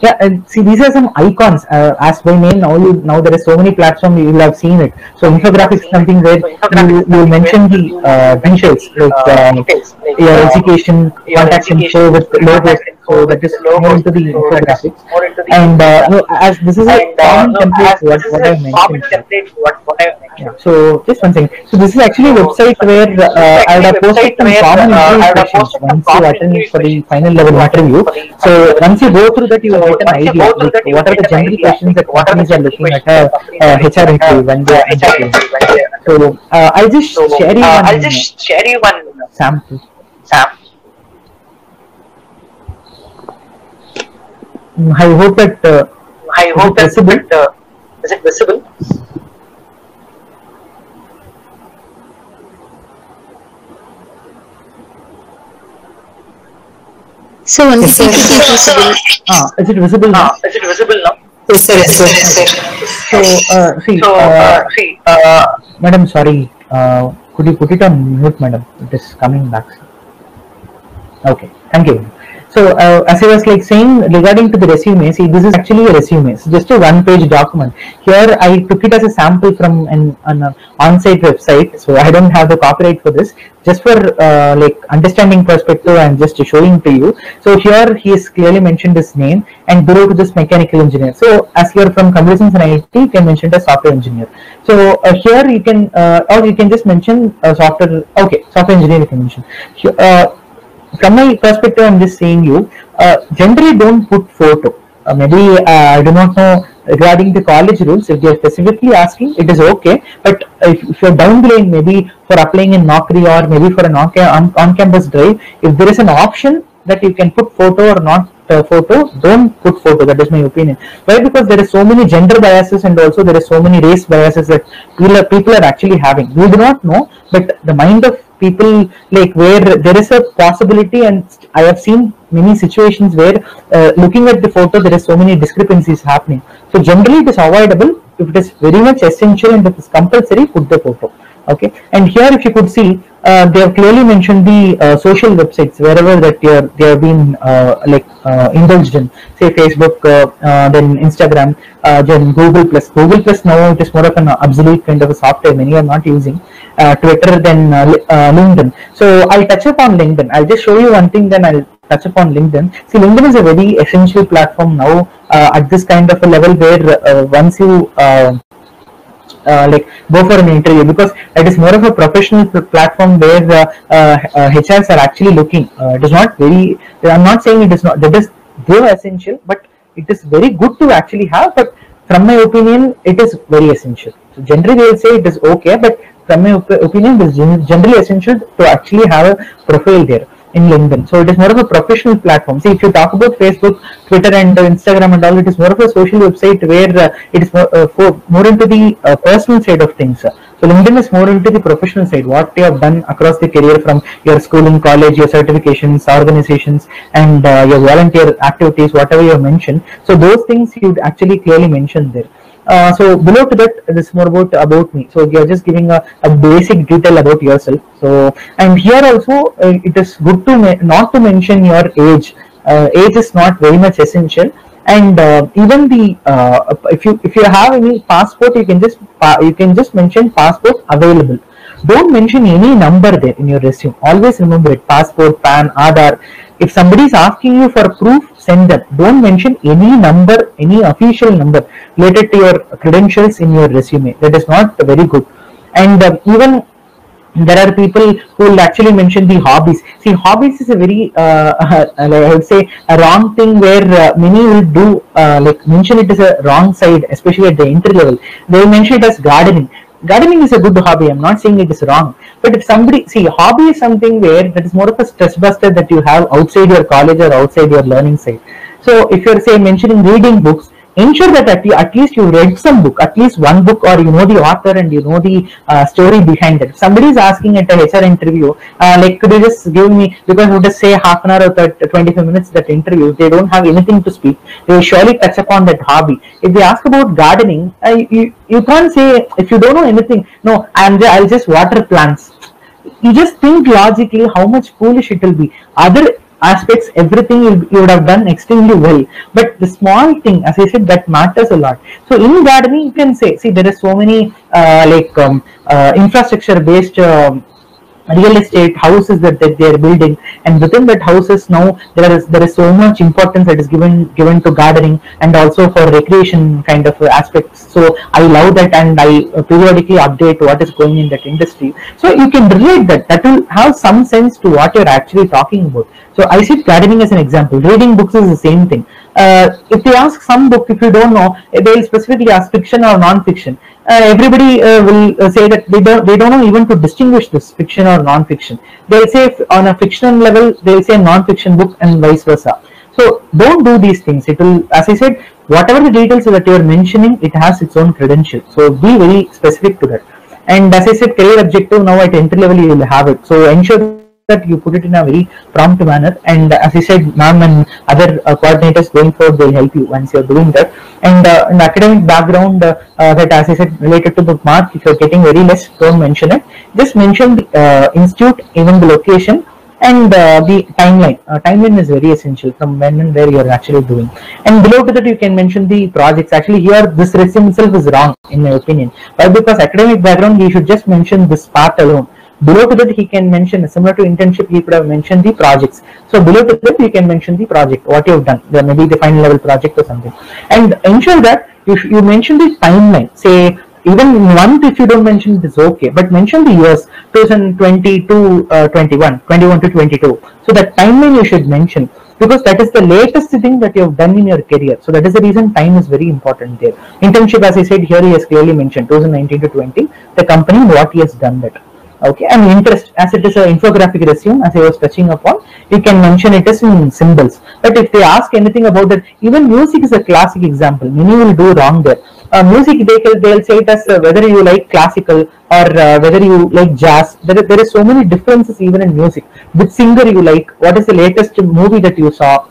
Yeah, and see these are some icons. Uh, as by name, now you now there are so many platforms you will have seen it. So infographics is something where you you mention the uh, details like uh, your education, contact info with logos. So that is more into the infographics. And uh, no, as this is a common template, what, what I mentioned. So just one second. So this is actually a website where uh, I would have posted some common interview questions once you attend for the final level interview. So once you go through that, you will get an idea like what are the general questions that companies are looking at a uh, HR interview when they are interviewing. So uh, I'll just share you one I'll just share you one sample. sample. I hope that uh, I hope it that visible? that, uh, is it visible? So only Yes, sir. PPT is visible. ah, is it visible now? Uh, is it visible now? Yes, sir. Yes, sir. Yes, sir. So uh, see, So, uh, uh, see, uh, madam, sorry. Uh, could you put it on mute, madam? It is coming back. Okay, thank you. So uh, as I was like saying regarding to the resume, see this is actually a resume. It's just a one-page document. Here I took it as a sample from an, an uh, on-site website, so I don't have the copyright for this. Just for uh, like understanding perspective, I'm just showing to you. So here he has clearly mentioned his name and below to this mechanical engineer. So as you're from computer and IT, you can mention software engineer. So uh, here you can, uh, or you can just mention uh, software. Okay, software engineer you can mention. Here, from my perspective, I'm just saying you, uh, generally don't put photo. Uh, maybe uh, I do not know regarding the college rules. If they are specifically asking, it is okay. But if, if you're down the line, maybe for applying in Naukri or maybe for an on, on, on-campus drive, if there is an option that you can put photo or not uh, photo, don't put photo. That is my opinion. Why? Because there is so many gender biases and also there is so many race biases that people are, people are actually having. We do not know, but the mind of people like where there is a possibility and i have seen many situations where uh, looking at the photo there is so many discrepancies happening. So generally it is avoidable if it is very much essential and it is compulsory put the photo. Okay? And here if you could see uh, they have clearly mentioned the uh, social websites wherever that they, are, they have been uh, like uh, indulged in. Say facebook uh, uh, then instagram then google plus. Google plus now it is more of an obsolete kind of a software many are not using twitter then uh, uh, linkedin so i'll touch upon linkedin i'll just show you one thing then i'll touch upon linkedin see linkedin is a very essential platform now uh, at this kind of a level where uh, once you uh, uh, like go for an interview because it is more of a professional pl- platform where uh, uh, uh, HRs are actually looking. Uh, it is not very. I'm not saying it is not. That is though essential, but it is very good to actually have. But from my opinion, it is very essential. So generally, they will say it is okay, but from my op- opinion, it is generally essential to actually have a profile there. in LinkedIn. So it is more of a professional platform. See, if you talk about Facebook, Twitter, and uh, Instagram and all, it is more of a social website where uh, it is more, uh, for, more into the uh, personal side of things. So LinkedIn is more into the professional side, what you have done across the career from your schooling, college, your certifications, organizations, and uh, your volunteer activities, whatever you have mentioned. So those things you'd actually clearly mention there. Uh, so below to that, this is more about about me. So you're just giving a, a basic detail about yourself. So and here also uh, it is good to not to mention your age. Uh, age is not very much essential. And uh, even the uh, if you if you have any passport, you can just pa- you can just mention passport available. Don't mention any number there in your resume. Always remember it: passport, PAN, Aadhaar. If somebody is asking you for proof, send them. Don't mention any number, any official number related to your credentials in your resume. That is not very good. And uh, even there are people who will actually mention the hobbies. See, hobbies is a very, uh, like I would say, a wrong thing where uh, many will do, uh, like mention it as a wrong side, especially at the entry level. They mention it as gardening. Gardening is a good hobby. I'm not saying it is wrong. But if somebody, see, hobby is something where that is more of a stress buster that you have outside your college or outside your learning side. So if you're, say, mentioning reading books, ensure that at, at least you read some book, at least one book, or you know the author and you know the uh, story behind it. If somebody is asking at a HR interview, uh, like could you just give me because we just say half an hour or 30, 25 minutes that interview, they don't have anything to speak. They will surely touch upon that hobby. If they ask about gardening, uh, you you can't say if you don't know anything. No, I'm I'll just water plants. You just think logically how much foolish it will be. Other aspects everything you, you would have done extremely well. But the small thing as i said that matters a lot. So in gardening you can say see there are so many uh, like um, uh, infrastructure based um, real estate houses that, that they are building. And within that houses now there is there is so much importance that is given given to gardening and also for recreation kind of aspects. So i love that and i periodically update what is going in that industry. So you can relate that. That will have some sense to what you're actually talking about. So i see gardening as an example. Reading books is the same thing. Uh, if they ask some book if you don't know they'll specifically ask fiction or non-fiction everybody uh, will uh, say that they don't they don't know even to distinguish this fiction or non-fiction. They'll say on a fictional level they'll say non-fiction book and vice versa. So don't do these things. It will as i said whatever the details that you are mentioning it has its own credential. So be very specific to that. And as i said career objective now at entry level you will have it. So ensure that you put it in a very prompt manner. And as I said ma'am and other uh, coordinators going forward will help you once you're doing that. And uh, in academic background uh, uh, that as I said related to the mark if you're getting very less don't mention it. Just mention the uh, institute even the location and uh, the timeline. Uh, timeline is very essential from when and where you're actually doing. And below to that you can mention the projects. Actually here this resume itself is wrong in my opinion. Why? Because academic background you should just mention this part alone below to that he can mention similar to internship he could have mentioned the projects. So below to that you can mention the project what you have done there may be the final level project or something. And ensure that you, you mention the timeline say even month if you don't mention it is okay but mention the years 2020 to uh, 21 21 to 22 so that timeline you should mention because that is the latest thing that you have done in your career. So that is the reason time is very important there. Internship as i said here he has clearly mentioned 2019 to 20 the company what he has done that okay and interest as it is an infographic resume as i was touching upon you can mention it as in symbols. But if they ask anything about that even music is a classic example. Many will do wrong there. Uh, music they they'll say it as uh, whether you like classical or uh, whether you like jazz. There, there is so many differences even in music. Which singer you like? What is the latest movie that you saw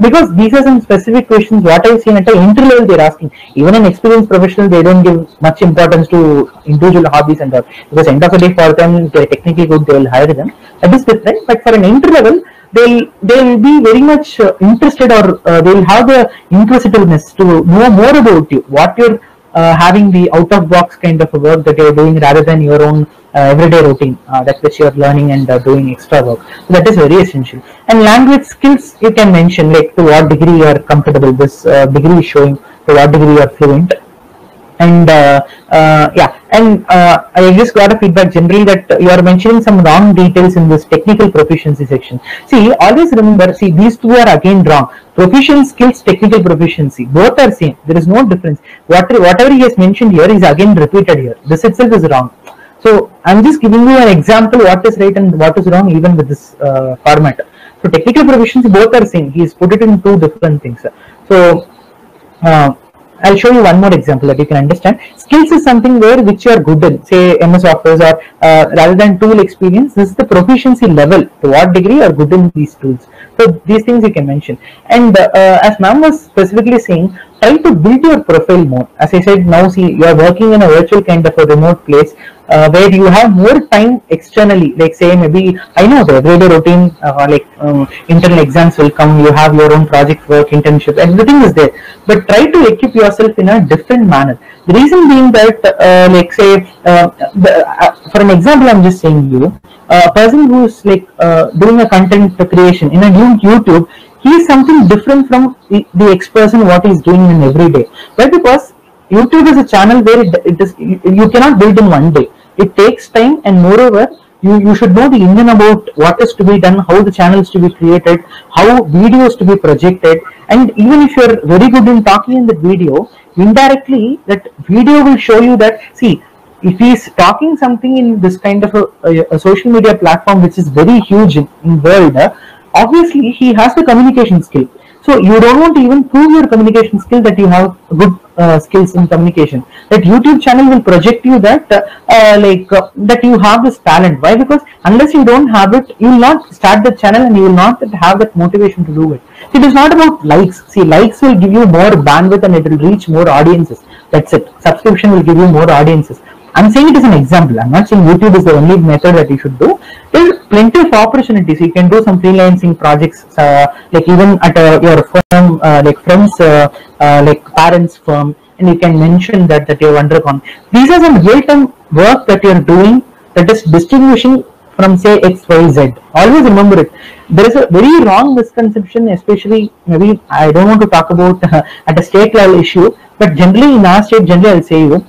because these are some specific questions what I've seen at the entry level they're asking. Even an experienced professional, they don't give much importance to individual hobbies and all. Because end of the day for them, they're technically good, they will hire them. That is different. But for an entry level, they'll they'll be very much uh, interested or uh, they'll have the inquisitiveness to know more about you, what you're uh, having the out of box kind of work that you're doing rather than your own everyday routine uh, that which you're learning and uh, doing extra work. So that is very essential. And language skills you can mention like to what degree you are comfortable this uh, degree is showing to what degree you are fluent. And uh, uh, yeah. And uh, i just got a feedback generally that you are mentioning some wrong details in this technical proficiency section. See always remember see these two are again wrong. Proficient skills technical proficiency both are same. There is no difference. Whatever whatever he has mentioned here is again repeated here. This itself is wrong So I'm just giving you an example what is right and what is wrong even with this uh, format. So technical proficiency both are same. He's put it in two different things. So uh, I'll show you one more example that you can understand. Skills is something where which you are good in, say MS Office or uh, rather than tool experience, this is the proficiency level. To what degree you are good in these tools. So these things you can mention. And uh, as ma'am was specifically saying, try to build your profile more. As I said, now see you are working in a virtual kind of a remote place uh, where you have more time externally. Like say maybe I know the everyday routine, uh, like um, internal exams will come. You have your own project work, internship, everything is there. But try to equip yourself in a different manner. The reason being that, uh, like say, uh, the, uh, for an example, I'm just saying you, a person who's like uh, doing a content creation in a new YouTube, he is something different from the, ex person what he's doing in every day. Why? Because YouTube is a channel where it, it is you cannot build in one day. It takes time, and moreover, you, you should know the in and about what is to be done, how the channels to be created, how videos to be projected, and even if you're very good in talking in the video, indirectly that video will show you that see if he's talking something in this kind of a, a, a social media platform which is very huge in, in world, uh, obviously he has the communication skill. So you don't want to even prove your communication skill that you have good uh, skills in communication. That YouTube channel will project you that uh, uh, like uh, that you have this talent. Why? Because unless you don't have it, you will not start the channel and you will not have that motivation to do it. It is not about likes. See, likes will give you more bandwidth and it will reach more audiences. That's it. Subscription will give you more audiences. I'm saying it is an example. I'm not saying YouTube is the only method that you should do. There are plenty of opportunities. You can do some freelancing projects, uh, like even at uh, your firm, uh, like friends, uh, uh, like parents' firm, and you can mention that that you've undergone. These are some real-time work that you're doing that is distinguishing from say X, Y, Z. Always remember it. There is a very wrong misconception, especially maybe I don't want to talk about [laughs] at a state level issue, but generally in our state, generally I'll say you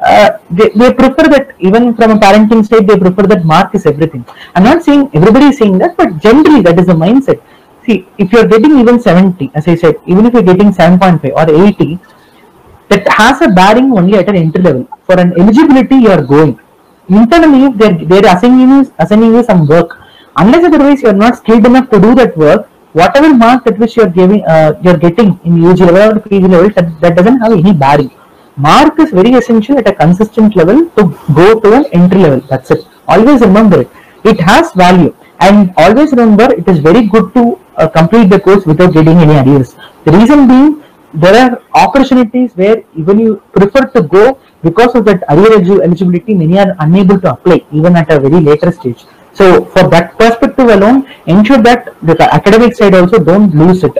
uh, they, they prefer that even from a parenting state they prefer that mark is everything. I'm not saying everybody is saying that but generally that is the mindset. See if you're getting even 70 as i said even if you're getting 7.5 or 80 that has a bearing only at an entry level. For an eligibility you are going. Internally they're, they're assigning you assigning you some work unless otherwise you're not skilled enough to do that work whatever mark at which you're giving uh, you're getting in UG level or PG level that, that doesn't have any bearing mark is very essential at a consistent level to go to an entry level. That's it. Always remember it. It has value. And always remember it is very good to uh, complete the course without getting any arrears the reason being there are opportunities where even you prefer to go because of that arrear eligibility many are unable to apply even at a very later stage. So for that perspective alone ensure that the academic side also don't lose it.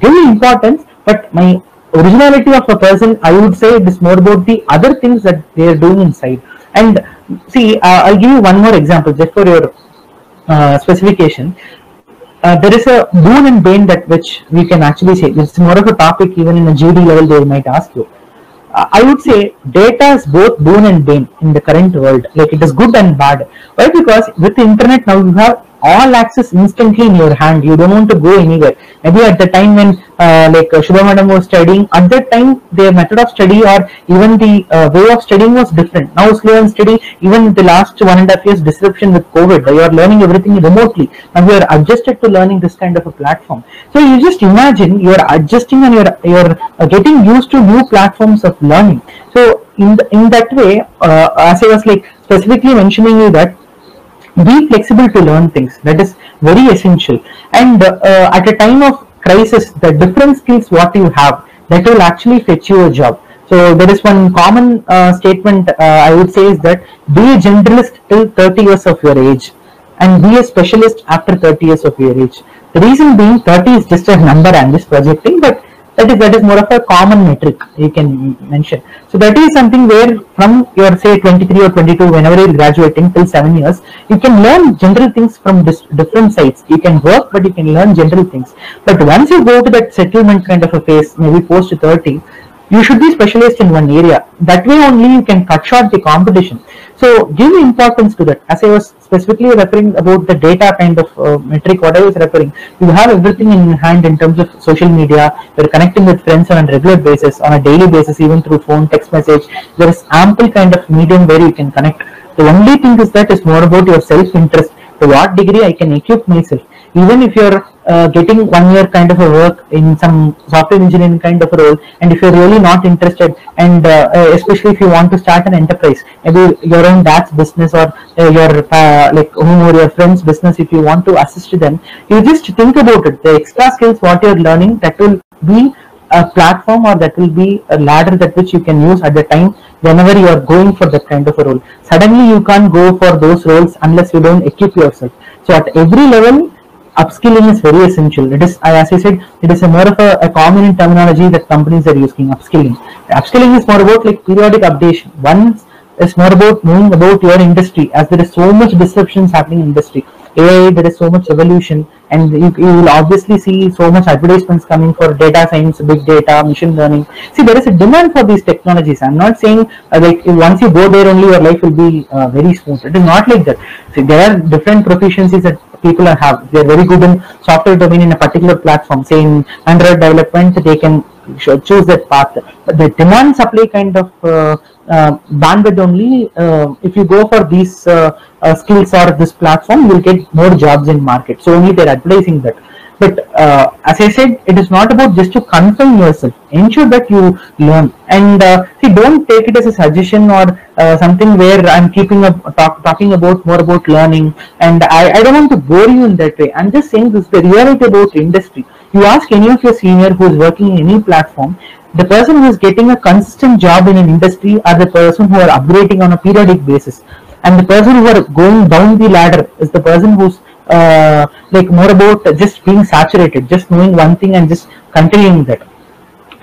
Give importance but my originality of a person i would say it is more about the other things that they are doing inside and see uh, i'll give you one more example just for your uh, specification uh, there is a boon and bane that which we can actually say it's more of a topic even in a gd level they might ask you uh, I would say data is both boon and bane in the current world. Like it is good and bad. Why? Because with the internet now you have all access instantly in your hand. You don't want to go anywhere. Maybe at the time when uh, like uh, Shubha madam was studying, at that time their method of study or even the uh, way of studying was different. Now slow and steady, even the last one and a half years disruption with COVID, you are learning everything remotely. Now you are adjusted to learning this kind of a platform. So you just imagine you are adjusting and you are you are uh, getting used to new platforms of learning. So in the, in that way, uh, as I was like specifically mentioning you that be flexible to learn things. That is very essential. And uh, at a time of crisis the different skills what you have that will actually fetch you a job. So there is one common uh, statement uh, i would say is that be a generalist till 30 years of your age and be a specialist after 30 years of your age. The reason being 30 is just a number i'm just projecting but that is that is more of a common metric you can mention. So that is something where from your say 23 or 22 whenever you're graduating till 7 years you can learn general things from different sides you can work but you can learn general things. But once you go to that settlement kind of a phase maybe post 30 you should be specialist in one area. That way only you can cut short the competition so give importance to that as i was specifically referring about the data kind of uh, metric what i was referring you have everything in hand in terms of social media you're connecting with friends on a regular basis on a daily basis even through phone text message there is ample kind of medium where you can connect The only thing is that it's more about your self-interest. To what degree I can equip myself. Even if you're uh, getting one year kind of a work in some software engineering kind of a role, and if you're really not interested, and uh, uh, especially if you want to start an enterprise, maybe your own dad's business or uh, your uh, like whom or your friend's business, if you want to assist them, you just think about it. The extra skills what you're learning that will be a platform or that will be a ladder that which you can use at the time whenever you are going for that kind of a role. Suddenly you can't go for those roles unless you don't equip yourself. So at every level, upskilling is very essential. It is, as I said, it is a more of a, a common terminology that companies are using. Upskilling. Upskilling is more about like periodic updation. One is more about knowing about your industry, as there is so much disruptions happening in industry. AI, there is so much evolution, and you, you will obviously see so much advertisements coming for data science, big data, machine learning. See, there is a demand for these technologies. I'm not saying uh, like once you go there, only your life will be uh, very smooth. It is not like that. See, there are different proficiencies that people are have. They are very good in software domain in a particular platform. Say in Android development, they can choose that path. But the demand supply kind of uh, uh, bandwidth only. Uh, if you go for these uh, uh, skills or this platform, you will get more jobs in market. So only they're advertising that. But uh, as I said, it is not about just to confine yourself. Ensure that you learn and uh, see. Don't take it as a suggestion or uh, something where I'm keeping up talk, talking about more about learning. And I, I don't want to bore you in that way. I'm just saying this is the reality about industry. You ask any of your senior who is working in any platform, the person who is getting a consistent job in an industry are the person who are upgrading on a periodic basis and the person who are going down the ladder is the person who's uh, like more about just being saturated just knowing one thing and just continuing that.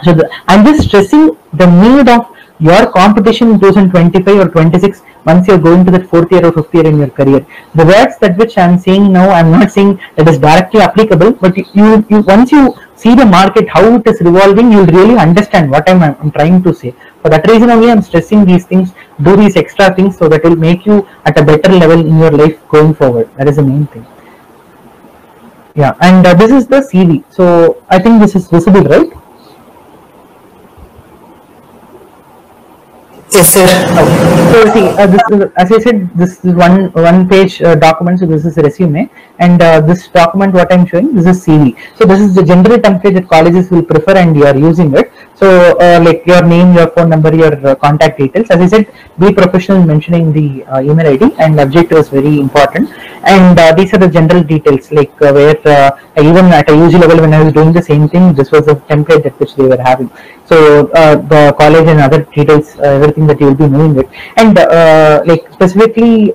So the, i'm just stressing the need of your competition in 2025 or 26 once you're going to the fourth year or fifth year in your career. The words that which i'm saying now i'm not saying it is directly applicable but you you once you see the market how it is revolving you'll really understand what i'm, I'm trying to say. For that reason only i'm stressing these things do these extra things so that will make you at a better level in your life going forward. That is the main thing yeah and uh, this is the cv so i think this is visible right Yes, sir. So see, uh, this is, as I said, this is one one page uh, document. So this is a resume, and uh, this document what I'm showing this is CV. So this is the general template that colleges will prefer, and you are using it. So uh, like your name, your phone number, your uh, contact details. As I said, be professional in mentioning the uh, email ID, and objective is very important. And uh, these are the general details, like uh, where even at a UG level, when I was doing the same thing, this was the template that which they were having. So the college and other details, everything that you will be knowing it, and like specifically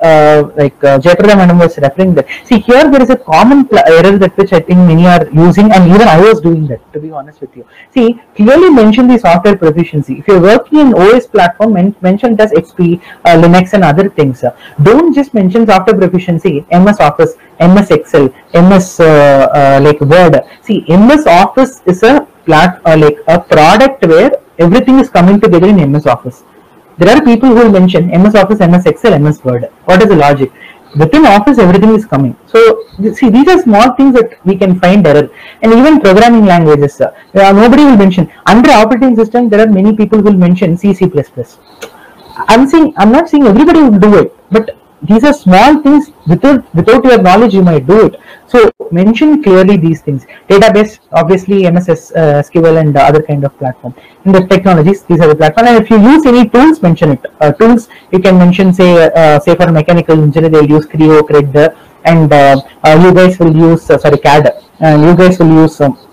like uh, Jayapurada madam was referring that. See here there is a common error that which I think many are using, and even I was doing that. To be honest with you, see clearly mention the software proficiency. If you're working in OS platform, men- mention as XP, uh, Linux, and other things. Don't just mention software proficiency. MS Office, MS Excel, MS uh, uh, like Word. See, MS Office is a plat uh, like a product where everything is coming together in MS Office. There are people who will mention MS Office, MS Excel, MS Word. What is the logic? Within Office, everything is coming. So, see, these are small things that we can find error. And even programming languages, uh, nobody will mention. Under operating system, there are many people will mention C, C++. I'm saying, I'm not saying everybody will do it, but these are small things without without your knowledge you might do it so mention clearly these things. Database obviously mss uh, sql and uh, other kind of platform. In the technologies these are the platform. And if you use any tools mention it. Uh, tools you can mention say uh, say for mechanical engineer they'll use creo cred uh, and uh, uh, you guys will use uh, sorry cad and you guys will use um, uh,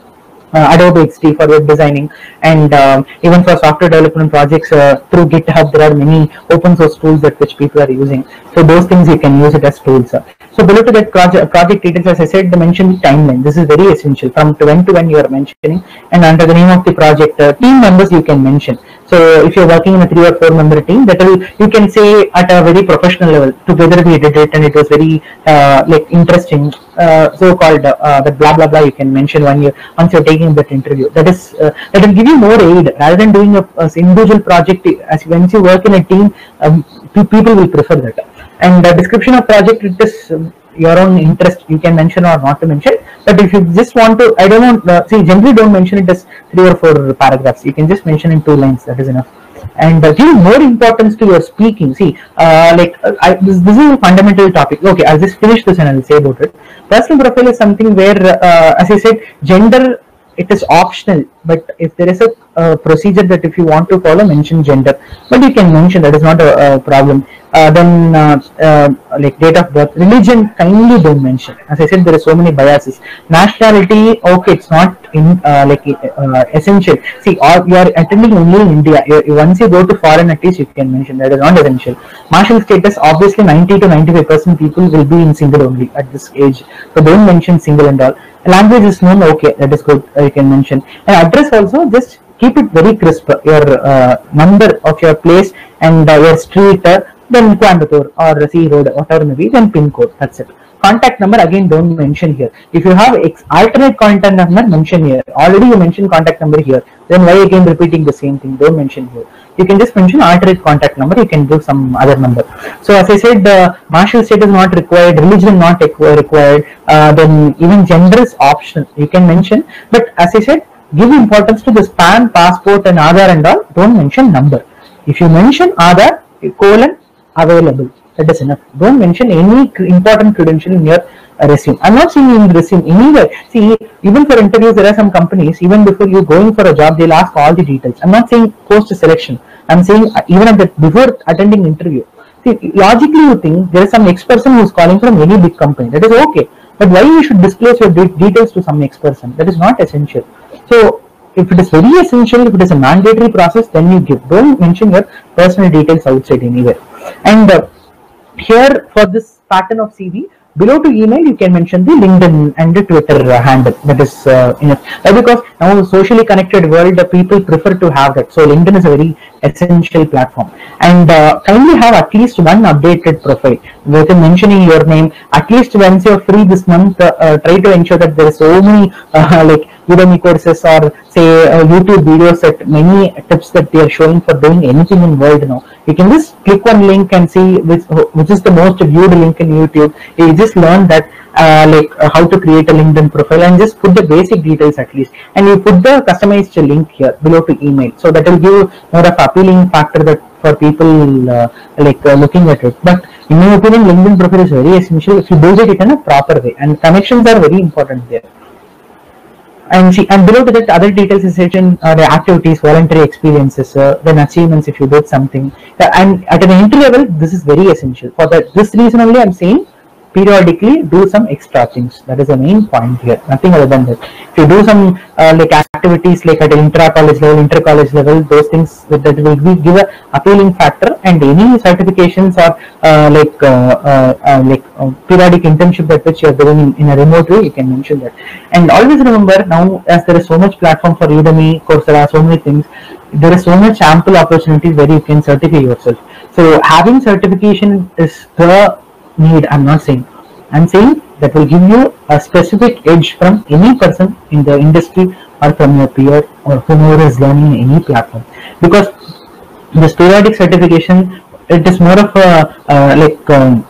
Adobe XD for web designing, and um, even for software development projects uh, through GitHub, there are many open source tools that which people are using. So those things you can use it as tools. uh. So below to that project, project details, as I said, the mention timeline. This is very essential from when to when you are mentioning, and under the name of the project, uh, team members you can mention. So if you're working in a three or four member team, that will you can say at a very professional level. Together we did it, and it was very uh, like interesting. Uh, so called uh, blah blah blah. You can mention when you once you're taking that interview. That is uh, that will give you more aid rather than doing a, a individual project. As once you work in a team, um, people will prefer that. And the description of project it is your own interest. You can mention or not to mention. But if you just want to, I don't want. Uh, see, generally don't mention it as three or four paragraphs. You can just mention in two lines. That is enough. and uh, give more importance to your speaking. See, uh, like uh, I, this, this is a fundamental topic. Okay, I'll just finish this and I'll say about it. Personal profile is something where, uh, as I said, gender it is optional but if there is a uh, procedure that if you want to follow mention gender but you can mention that is not a, a problem uh, then uh, uh, like date of birth religion kindly don't mention. As i said there are so many biases. Nationality okay it's not in uh, like uh, essential. See or you are attending only in india. You- once you go to foreign at least you can mention that is not essential. Martial status obviously 90 to 95 percent people will be in single only at this age. So don't mention single and all. Language is known okay that is good you can mention. And address also just keep it very crisp. Your number of your place and your street then Coimbatore or C road whatever may be then pin code that's it. Contact number again don't mention here. If you have ex- alternate contact number mention here. Already you mentioned contact number here. Then why again repeating the same thing don't mention here. You can just mention alternate contact number you can give some other number. So as i said uh, martial state is not required religion not required uh, then even gender is optional you can mention. But as i said give importance to this pan passport and aadhaar and all don't mention number. If you mention aadhaar colon available. That is enough. Don't mention any important credential in your resume. I'm not saying in the resume anywhere. See even for interviews there are some companies even before you going for a job they'll ask all the details. I'm not saying post selection. I'm saying uh, even at the before attending interview. See logically you think there is some ex person who's calling from any big company. That is okay. But why you should disclose your de- details to some ex person? That is not essential. So if it is very essential if it is a mandatory process then you give. Don't mention your personal details outside anywhere. And uh, here for this pattern of CV, below to email you can mention the LinkedIn and the Twitter handle. That is uh. Why? because now a socially connected world, the people prefer to have that. So LinkedIn is a very essential platform. And uh, kindly have at least one updated profile with mentioning your name. At least once you're free this month, uh, uh, try to ensure that there is so many uh, [laughs] like Udemy courses or say YouTube videos that many tips that they are showing for doing anything in world now. You can just click one link and see which which is the most viewed link in YouTube. You just learn that uh, like uh, how to create a LinkedIn profile and just put the basic details at least. And you put the customized link here below to email. So that will give more of appealing factor that for people uh, like uh, looking at it. But in my opinion, LinkedIn profile is very essential if you do it in a proper way. And connections are very important there and see and below that other details is written uh, the activities voluntary experiences uh, then achievements if you did something. Uh, and at an entry level this is very essential. For that this reason only i'm saying periodically do some extra things. That is the main point here. Nothing other than that. If you do some uh, like activities like at intra college level inter college level those things that, that will be, give a appealing factor and any certifications or uh, like uh, uh, uh, like uh, periodic internship that which you are doing in, in a remote way you can mention that. And always remember now as there is so much platform for Udemy Coursera so many things there is so much ample opportunities where you can certify yourself. So having certification is the need i'm not saying. I'm saying that will give you a specific edge from any person in the industry or from your peer or whomever is learning any platform. Because this periodic certification it is more of a uh, like um,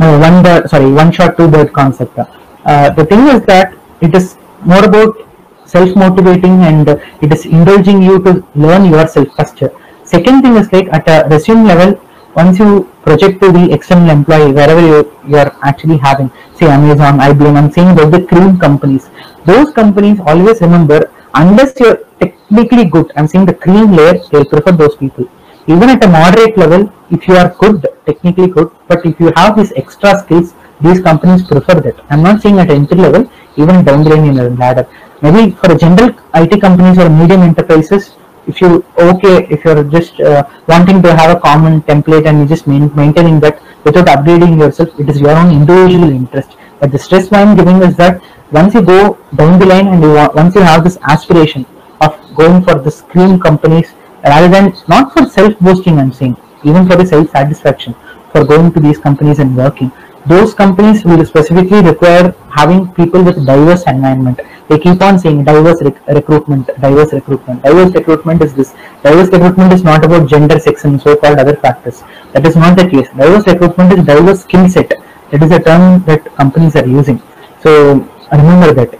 uh, one bird sorry one shot two bird concept. Uh, the thing is that it is more about self motivating and it is indulging you to learn yourself first. Second thing is like at a resume level once you project to the external employee wherever you, you are actually having say amazon ibm i'm saying about the cream companies those companies always remember unless you're technically good i'm saying the cream layer they'll prefer those people. Even at a moderate level if you are good technically good but if you have these extra skills these companies prefer that. I'm not saying at entry level even down the in a ladder. Maybe for a general it companies or medium enterprises if you okay if you're just uh, wanting to have a common template and you just main, maintaining that without upgrading yourself it is your own individual interest. But the stress i'm giving is that once you go down the line and you want, once you have this aspiration of going for the screen companies rather than not for self boasting i'm saying even for the self satisfaction for going to these companies and working those companies will specifically require having people with diverse environment. They keep on saying diverse rec- recruitment diverse recruitment. Diverse recruitment is this. Diverse recruitment is not about gender sex and so called other factors. That is not the case. Diverse recruitment is diverse skill set. That is a term that companies are using. So remember that.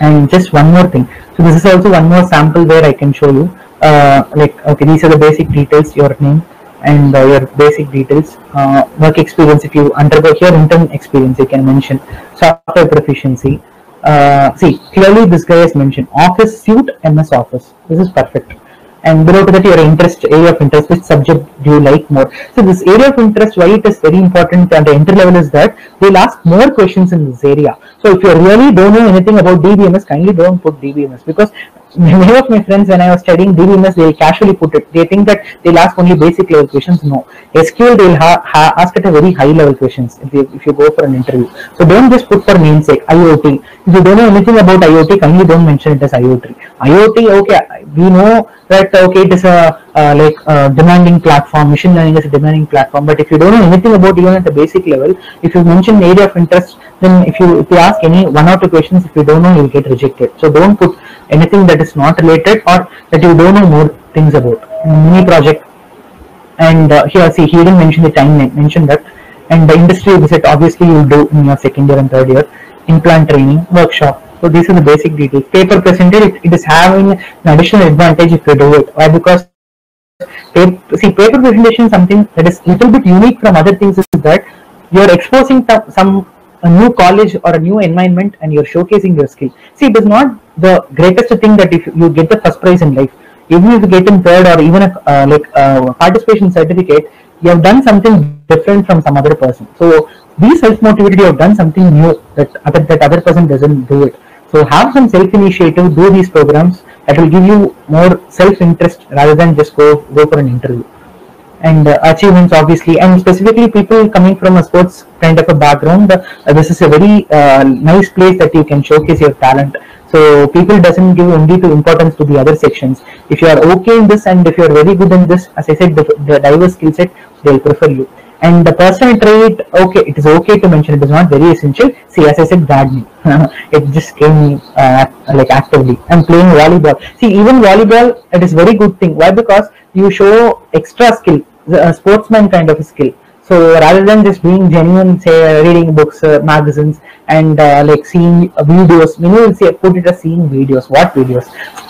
And just one more thing. So this is also one more sample where i can show you. Uh, like okay these are the basic details your name and uh, your basic details uh, work experience if you undergo here intern experience you can mention software proficiency. Uh, see clearly this guy has mentioned office suit ms office. This is perfect. And below to that your interest area of interest which subject do you like more? So this area of interest why it is very important at the entry level is that they'll ask more questions in this area. So if you really don't know anything about dbms kindly don't put dbms because many of my friends when i was studying dbms they casually put it. They think that they'll ask only basic level questions. No. Sql they'll ha- ha- ask at a very high level questions if you, if you go for an interview. So don't just put for namesake iot you don't know anything about iot. Kindly don't mention it as iot. Iot okay we know that okay it is a uh, like uh, demanding platform machine learning is a demanding platform. But if you don't know anything about even at the basic level if you mention area of interest then if you if you ask any one or two questions if you don't know you'll get rejected. So don't put anything that is not related or that you don't know more things about. Mini project. And uh, here see he didn't mention the timeline. Mention that. And the industry visit obviously you'll do in your second year and third year implant training workshop. So these are the basic details. Paper presented it, it is having an additional advantage if you do it. Why? Because paper, see paper presentation is something that is little bit unique from other things is that you're exposing to- some a new college or a new environment and you're showcasing your skill. See it is not the greatest thing that if you get the first prize in life. Even if you get in third or even a uh, like uh, participation certificate you have done something different from some other person. So be self-motivated you have done something new that other that other person doesn't do it. So have some self-initiative do these programs that will give you more self-interest rather than just go go for an interview. And uh, achievements obviously and specifically people coming from a sports kind of a background uh, this is a very uh, nice place that you can showcase your talent. So people doesn't give only to importance to the other sections. If you are okay in this and if you are very good in this as i said the, the diverse skill set they'll prefer you and the personal trait okay it is okay to mention it is not very essential. See as i said gardening [laughs] it just came uh, like actively. And playing volleyball. See even volleyball it is very good thing. Why? Because you show extra skill a sportsman kind of skill. So rather than just being genuine say reading books uh, magazines and uh, like seeing uh, videos you know say put it as seeing videos what videos?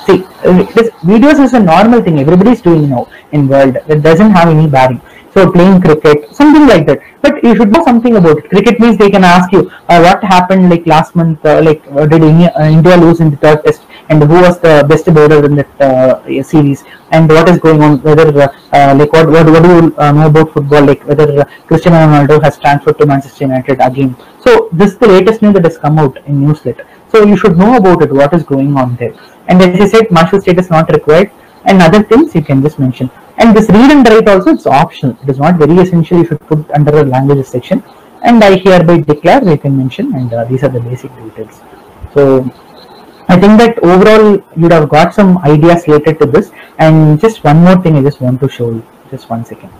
See uh, this videos is a normal thing everybody is doing now in world. It doesn't have any bearing so playing cricket something like that. But you should know something about it. Cricket means they can ask you uh, what happened like last month uh, like uh, did India, uh, India lose in the third test? And who was the best bowler in that uh, series? And what is going on? Whether uh, like what, what what do you know about football? Like whether Cristiano Ronaldo has transferred to Manchester United again? So this is the latest news that has come out in newsletter. So you should know about it what is going on there. And as I said martial state is not required and other things you can just mention. And this read and write also it's optional. It is not very essential you should put under the languages section. And I hereby declare we can mention and uh, these are the basic details. So I think that overall you'd have got some ideas related to this. And just one more thing I just want to show you. Just one second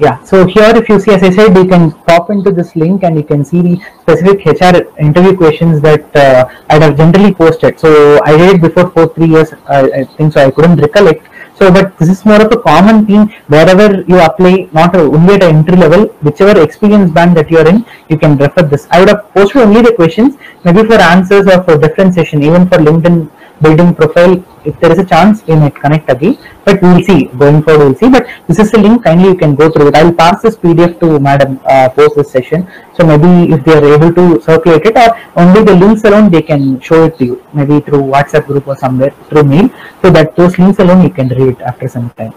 yeah so here if you see as i said you can pop into this link and you can see the specific hr interview questions that uh, i'd have generally posted. So i did it before for three years i think so i couldn't recollect. So but this is more of a common theme wherever you apply not only at entry level whichever experience band that you're in you can refer this. I would have posted only the questions maybe for answers or for different session even for linkedin building profile if there is a chance we might connect again but we'll see. Going forward we'll see. But this is the link. Kindly you can go through it. I'll pass this pdf to madam uh, post this session. So maybe if they are able to circulate it or only the links alone they can show it to you. Maybe through whatsapp group or somewhere through mail. So that those links alone you can read after some time.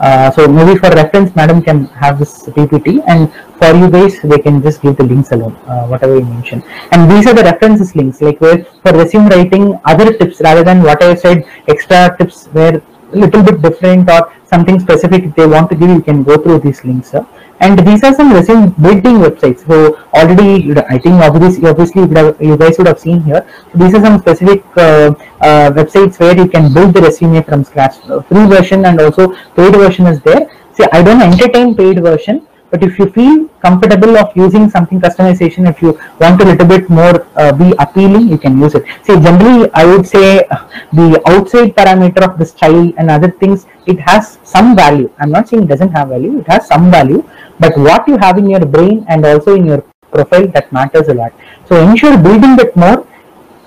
Uh, so maybe for reference madam can have this ppt and for you guys they can just give the links alone uh, whatever you mentioned. And these are the references links like where for resume writing other tips rather than what i said extra tips where little bit different or something specific they want to give you can go through these links and these are some resume building websites. So already i think obviously obviously you guys would have seen here. So these are some specific uh, uh, websites where you can build the resume from scratch. Free version and also paid version is there. See i don't entertain paid version but if you feel comfortable of using something customization if you want a little bit more uh, be appealing you can use it. See generally i would say uh, the outside parameter of the style and other things it has some value. I'm not saying it doesn't have value it has some value. But what you have in your brain and also in your profile that matters a lot. So ensure building that more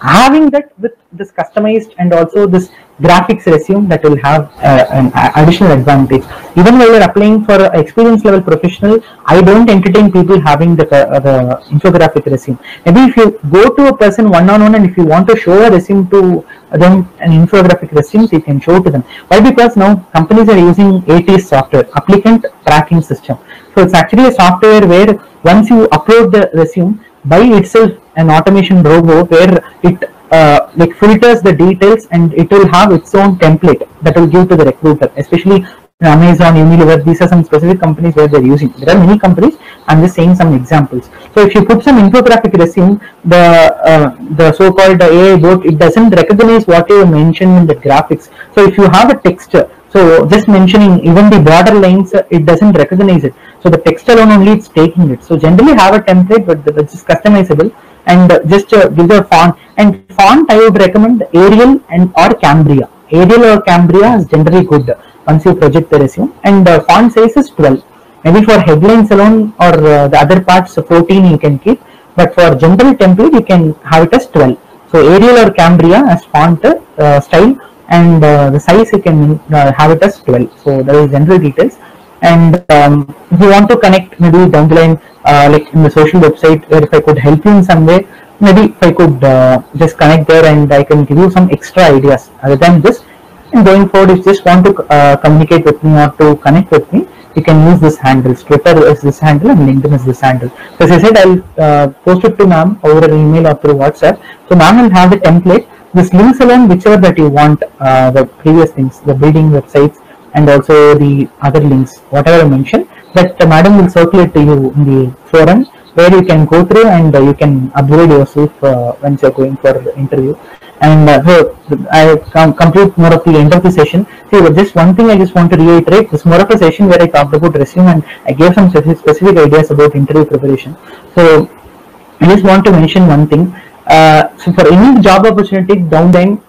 having that with this customized and also this graphics resume that will have uh, an additional advantage even while you're applying for experience level professional i don't entertain people having the, uh, the infographic resume. Maybe if you go to a person one on one and if you want to show a resume to them an infographic resume you can show to them. Why? Because now companies are using ATS software applicant tracking system. So it's actually a software where once you upload the resume by itself an automation robot where it uh, like filters the details and it will have its own template that will give to the recruiter especially amazon unilever these are some specific companies where they're using there are many companies i'm just saying some examples so if you put some infographic resume the uh, the so-called ai bot it doesn't recognize what you mentioned in the graphics so if you have a texture so just mentioning even the border lines, it doesn't recognize it. So the text alone only it's taking it. So generally have a template, but which is customizable and just uh, give the font. And font I would recommend Arial and or Cambria. Arial or Cambria is generally good once you project the resume. And uh, font size is 12. Maybe for headlines alone or uh, the other parts, uh, 14 you can keep. But for general template, you can have it as 12. So Arial or Cambria as font uh, style and uh, the size you can uh, have it as 12 so there is general details and um, if you want to connect maybe down the line uh, like in the social website where if i could help you in some way maybe if i could just connect there and i can give you some extra ideas other than this and going forward if you just want to uh, communicate with me or to connect with me you can use this handle. Twitter is this handle and linkedin is this handle. So as i said i'll uh, post it to ma'am over an email or through whatsapp. So ma'am will have the template. This links alone whichever that you want uh, the previous things the building websites and also the other links whatever i mentioned. That the madam will circulate to you in the forum where you can go through and uh, you can upgrade yourself uh, once you're going for interview and uh, i com- complete more of the end of the session see but just one thing i just want to reiterate this more of a session where i talked about resume and i gave some specific, ideas about interview preparation so I just want to mention one thing. Uh, so for any job opportunity down the line,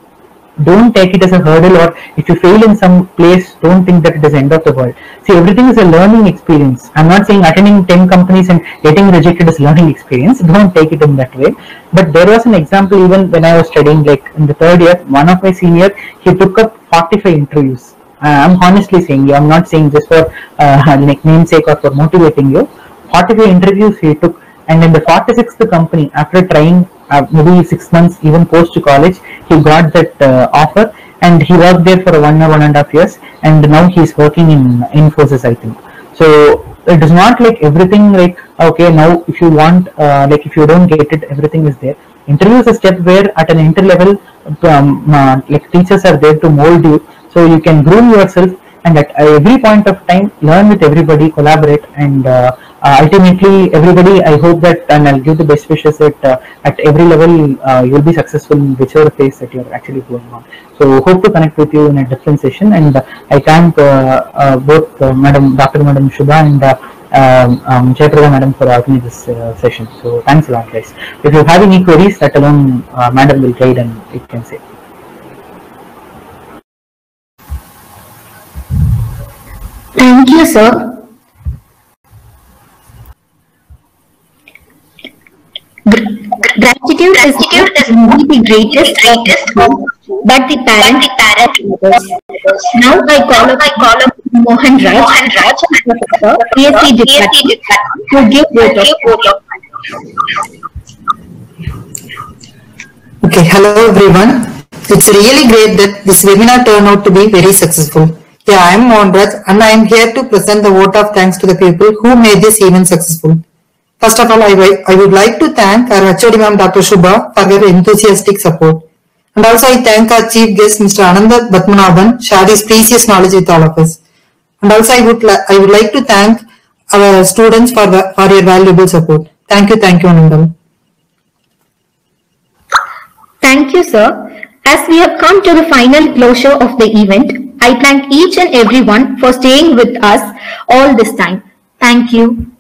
don't take it as a hurdle or if you fail in some place, don't think that it is end of the world. See, everything is a learning experience. I'm not saying attending 10 companies and getting rejected is learning experience. Don't take it in that way. But there was an example even when I was studying, like in the third year, one of my senior, he took up 45 interviews. I'm honestly saying you, I'm not saying just for uh, [laughs] like namesake or for motivating you. 45 interviews he took and in the 46th company after trying uh, maybe six months even post college he got that uh, offer and he worked there for one or one and a half years and now he's working in infosys i think. So it is not like everything like okay now if you want uh, like if you don't get it everything is there. Interview is a step where at an entry level um, uh, like teachers are there to mold you. So you can groom yourself and at every point of time learn with everybody collaborate and uh, ultimately everybody i hope that and i'll give the best wishes that uh, at every level uh, you'll be successful in whichever phase that you're actually going on. So hope to connect with you in a different session and uh, i thank uh, uh, both uh, madam dr madam shubha and uh, um, um, madam for having this uh, session. So thanks a lot guys. If you have any queries that alone uh, madam will guide and it can say. Thank you, sir. Gr- Gratitude is not the greatest, of but the parent, the parent. Now I call up, I call up Mohan Raj, Mohan Raj, department, to give vote Okay, hello everyone. It's really great that this webinar turned out to be very successful. Yeah, I am Mohan Raj and I am here to present the vote of thanks to the people who made this event successful. First of all, I, I would like to thank our HOD ma'am Dr. Shubha for her enthusiastic support. And also I thank our chief guest Mr. Anantha Padmanabhan shared his precious knowledge with all of us. And also I would, I would like to thank our students for, the, for your valuable support. Thank you, thank you Anandam. Thank you, sir. As we have come to the final closure of the event, I thank each and everyone for staying with us all this time. Thank you.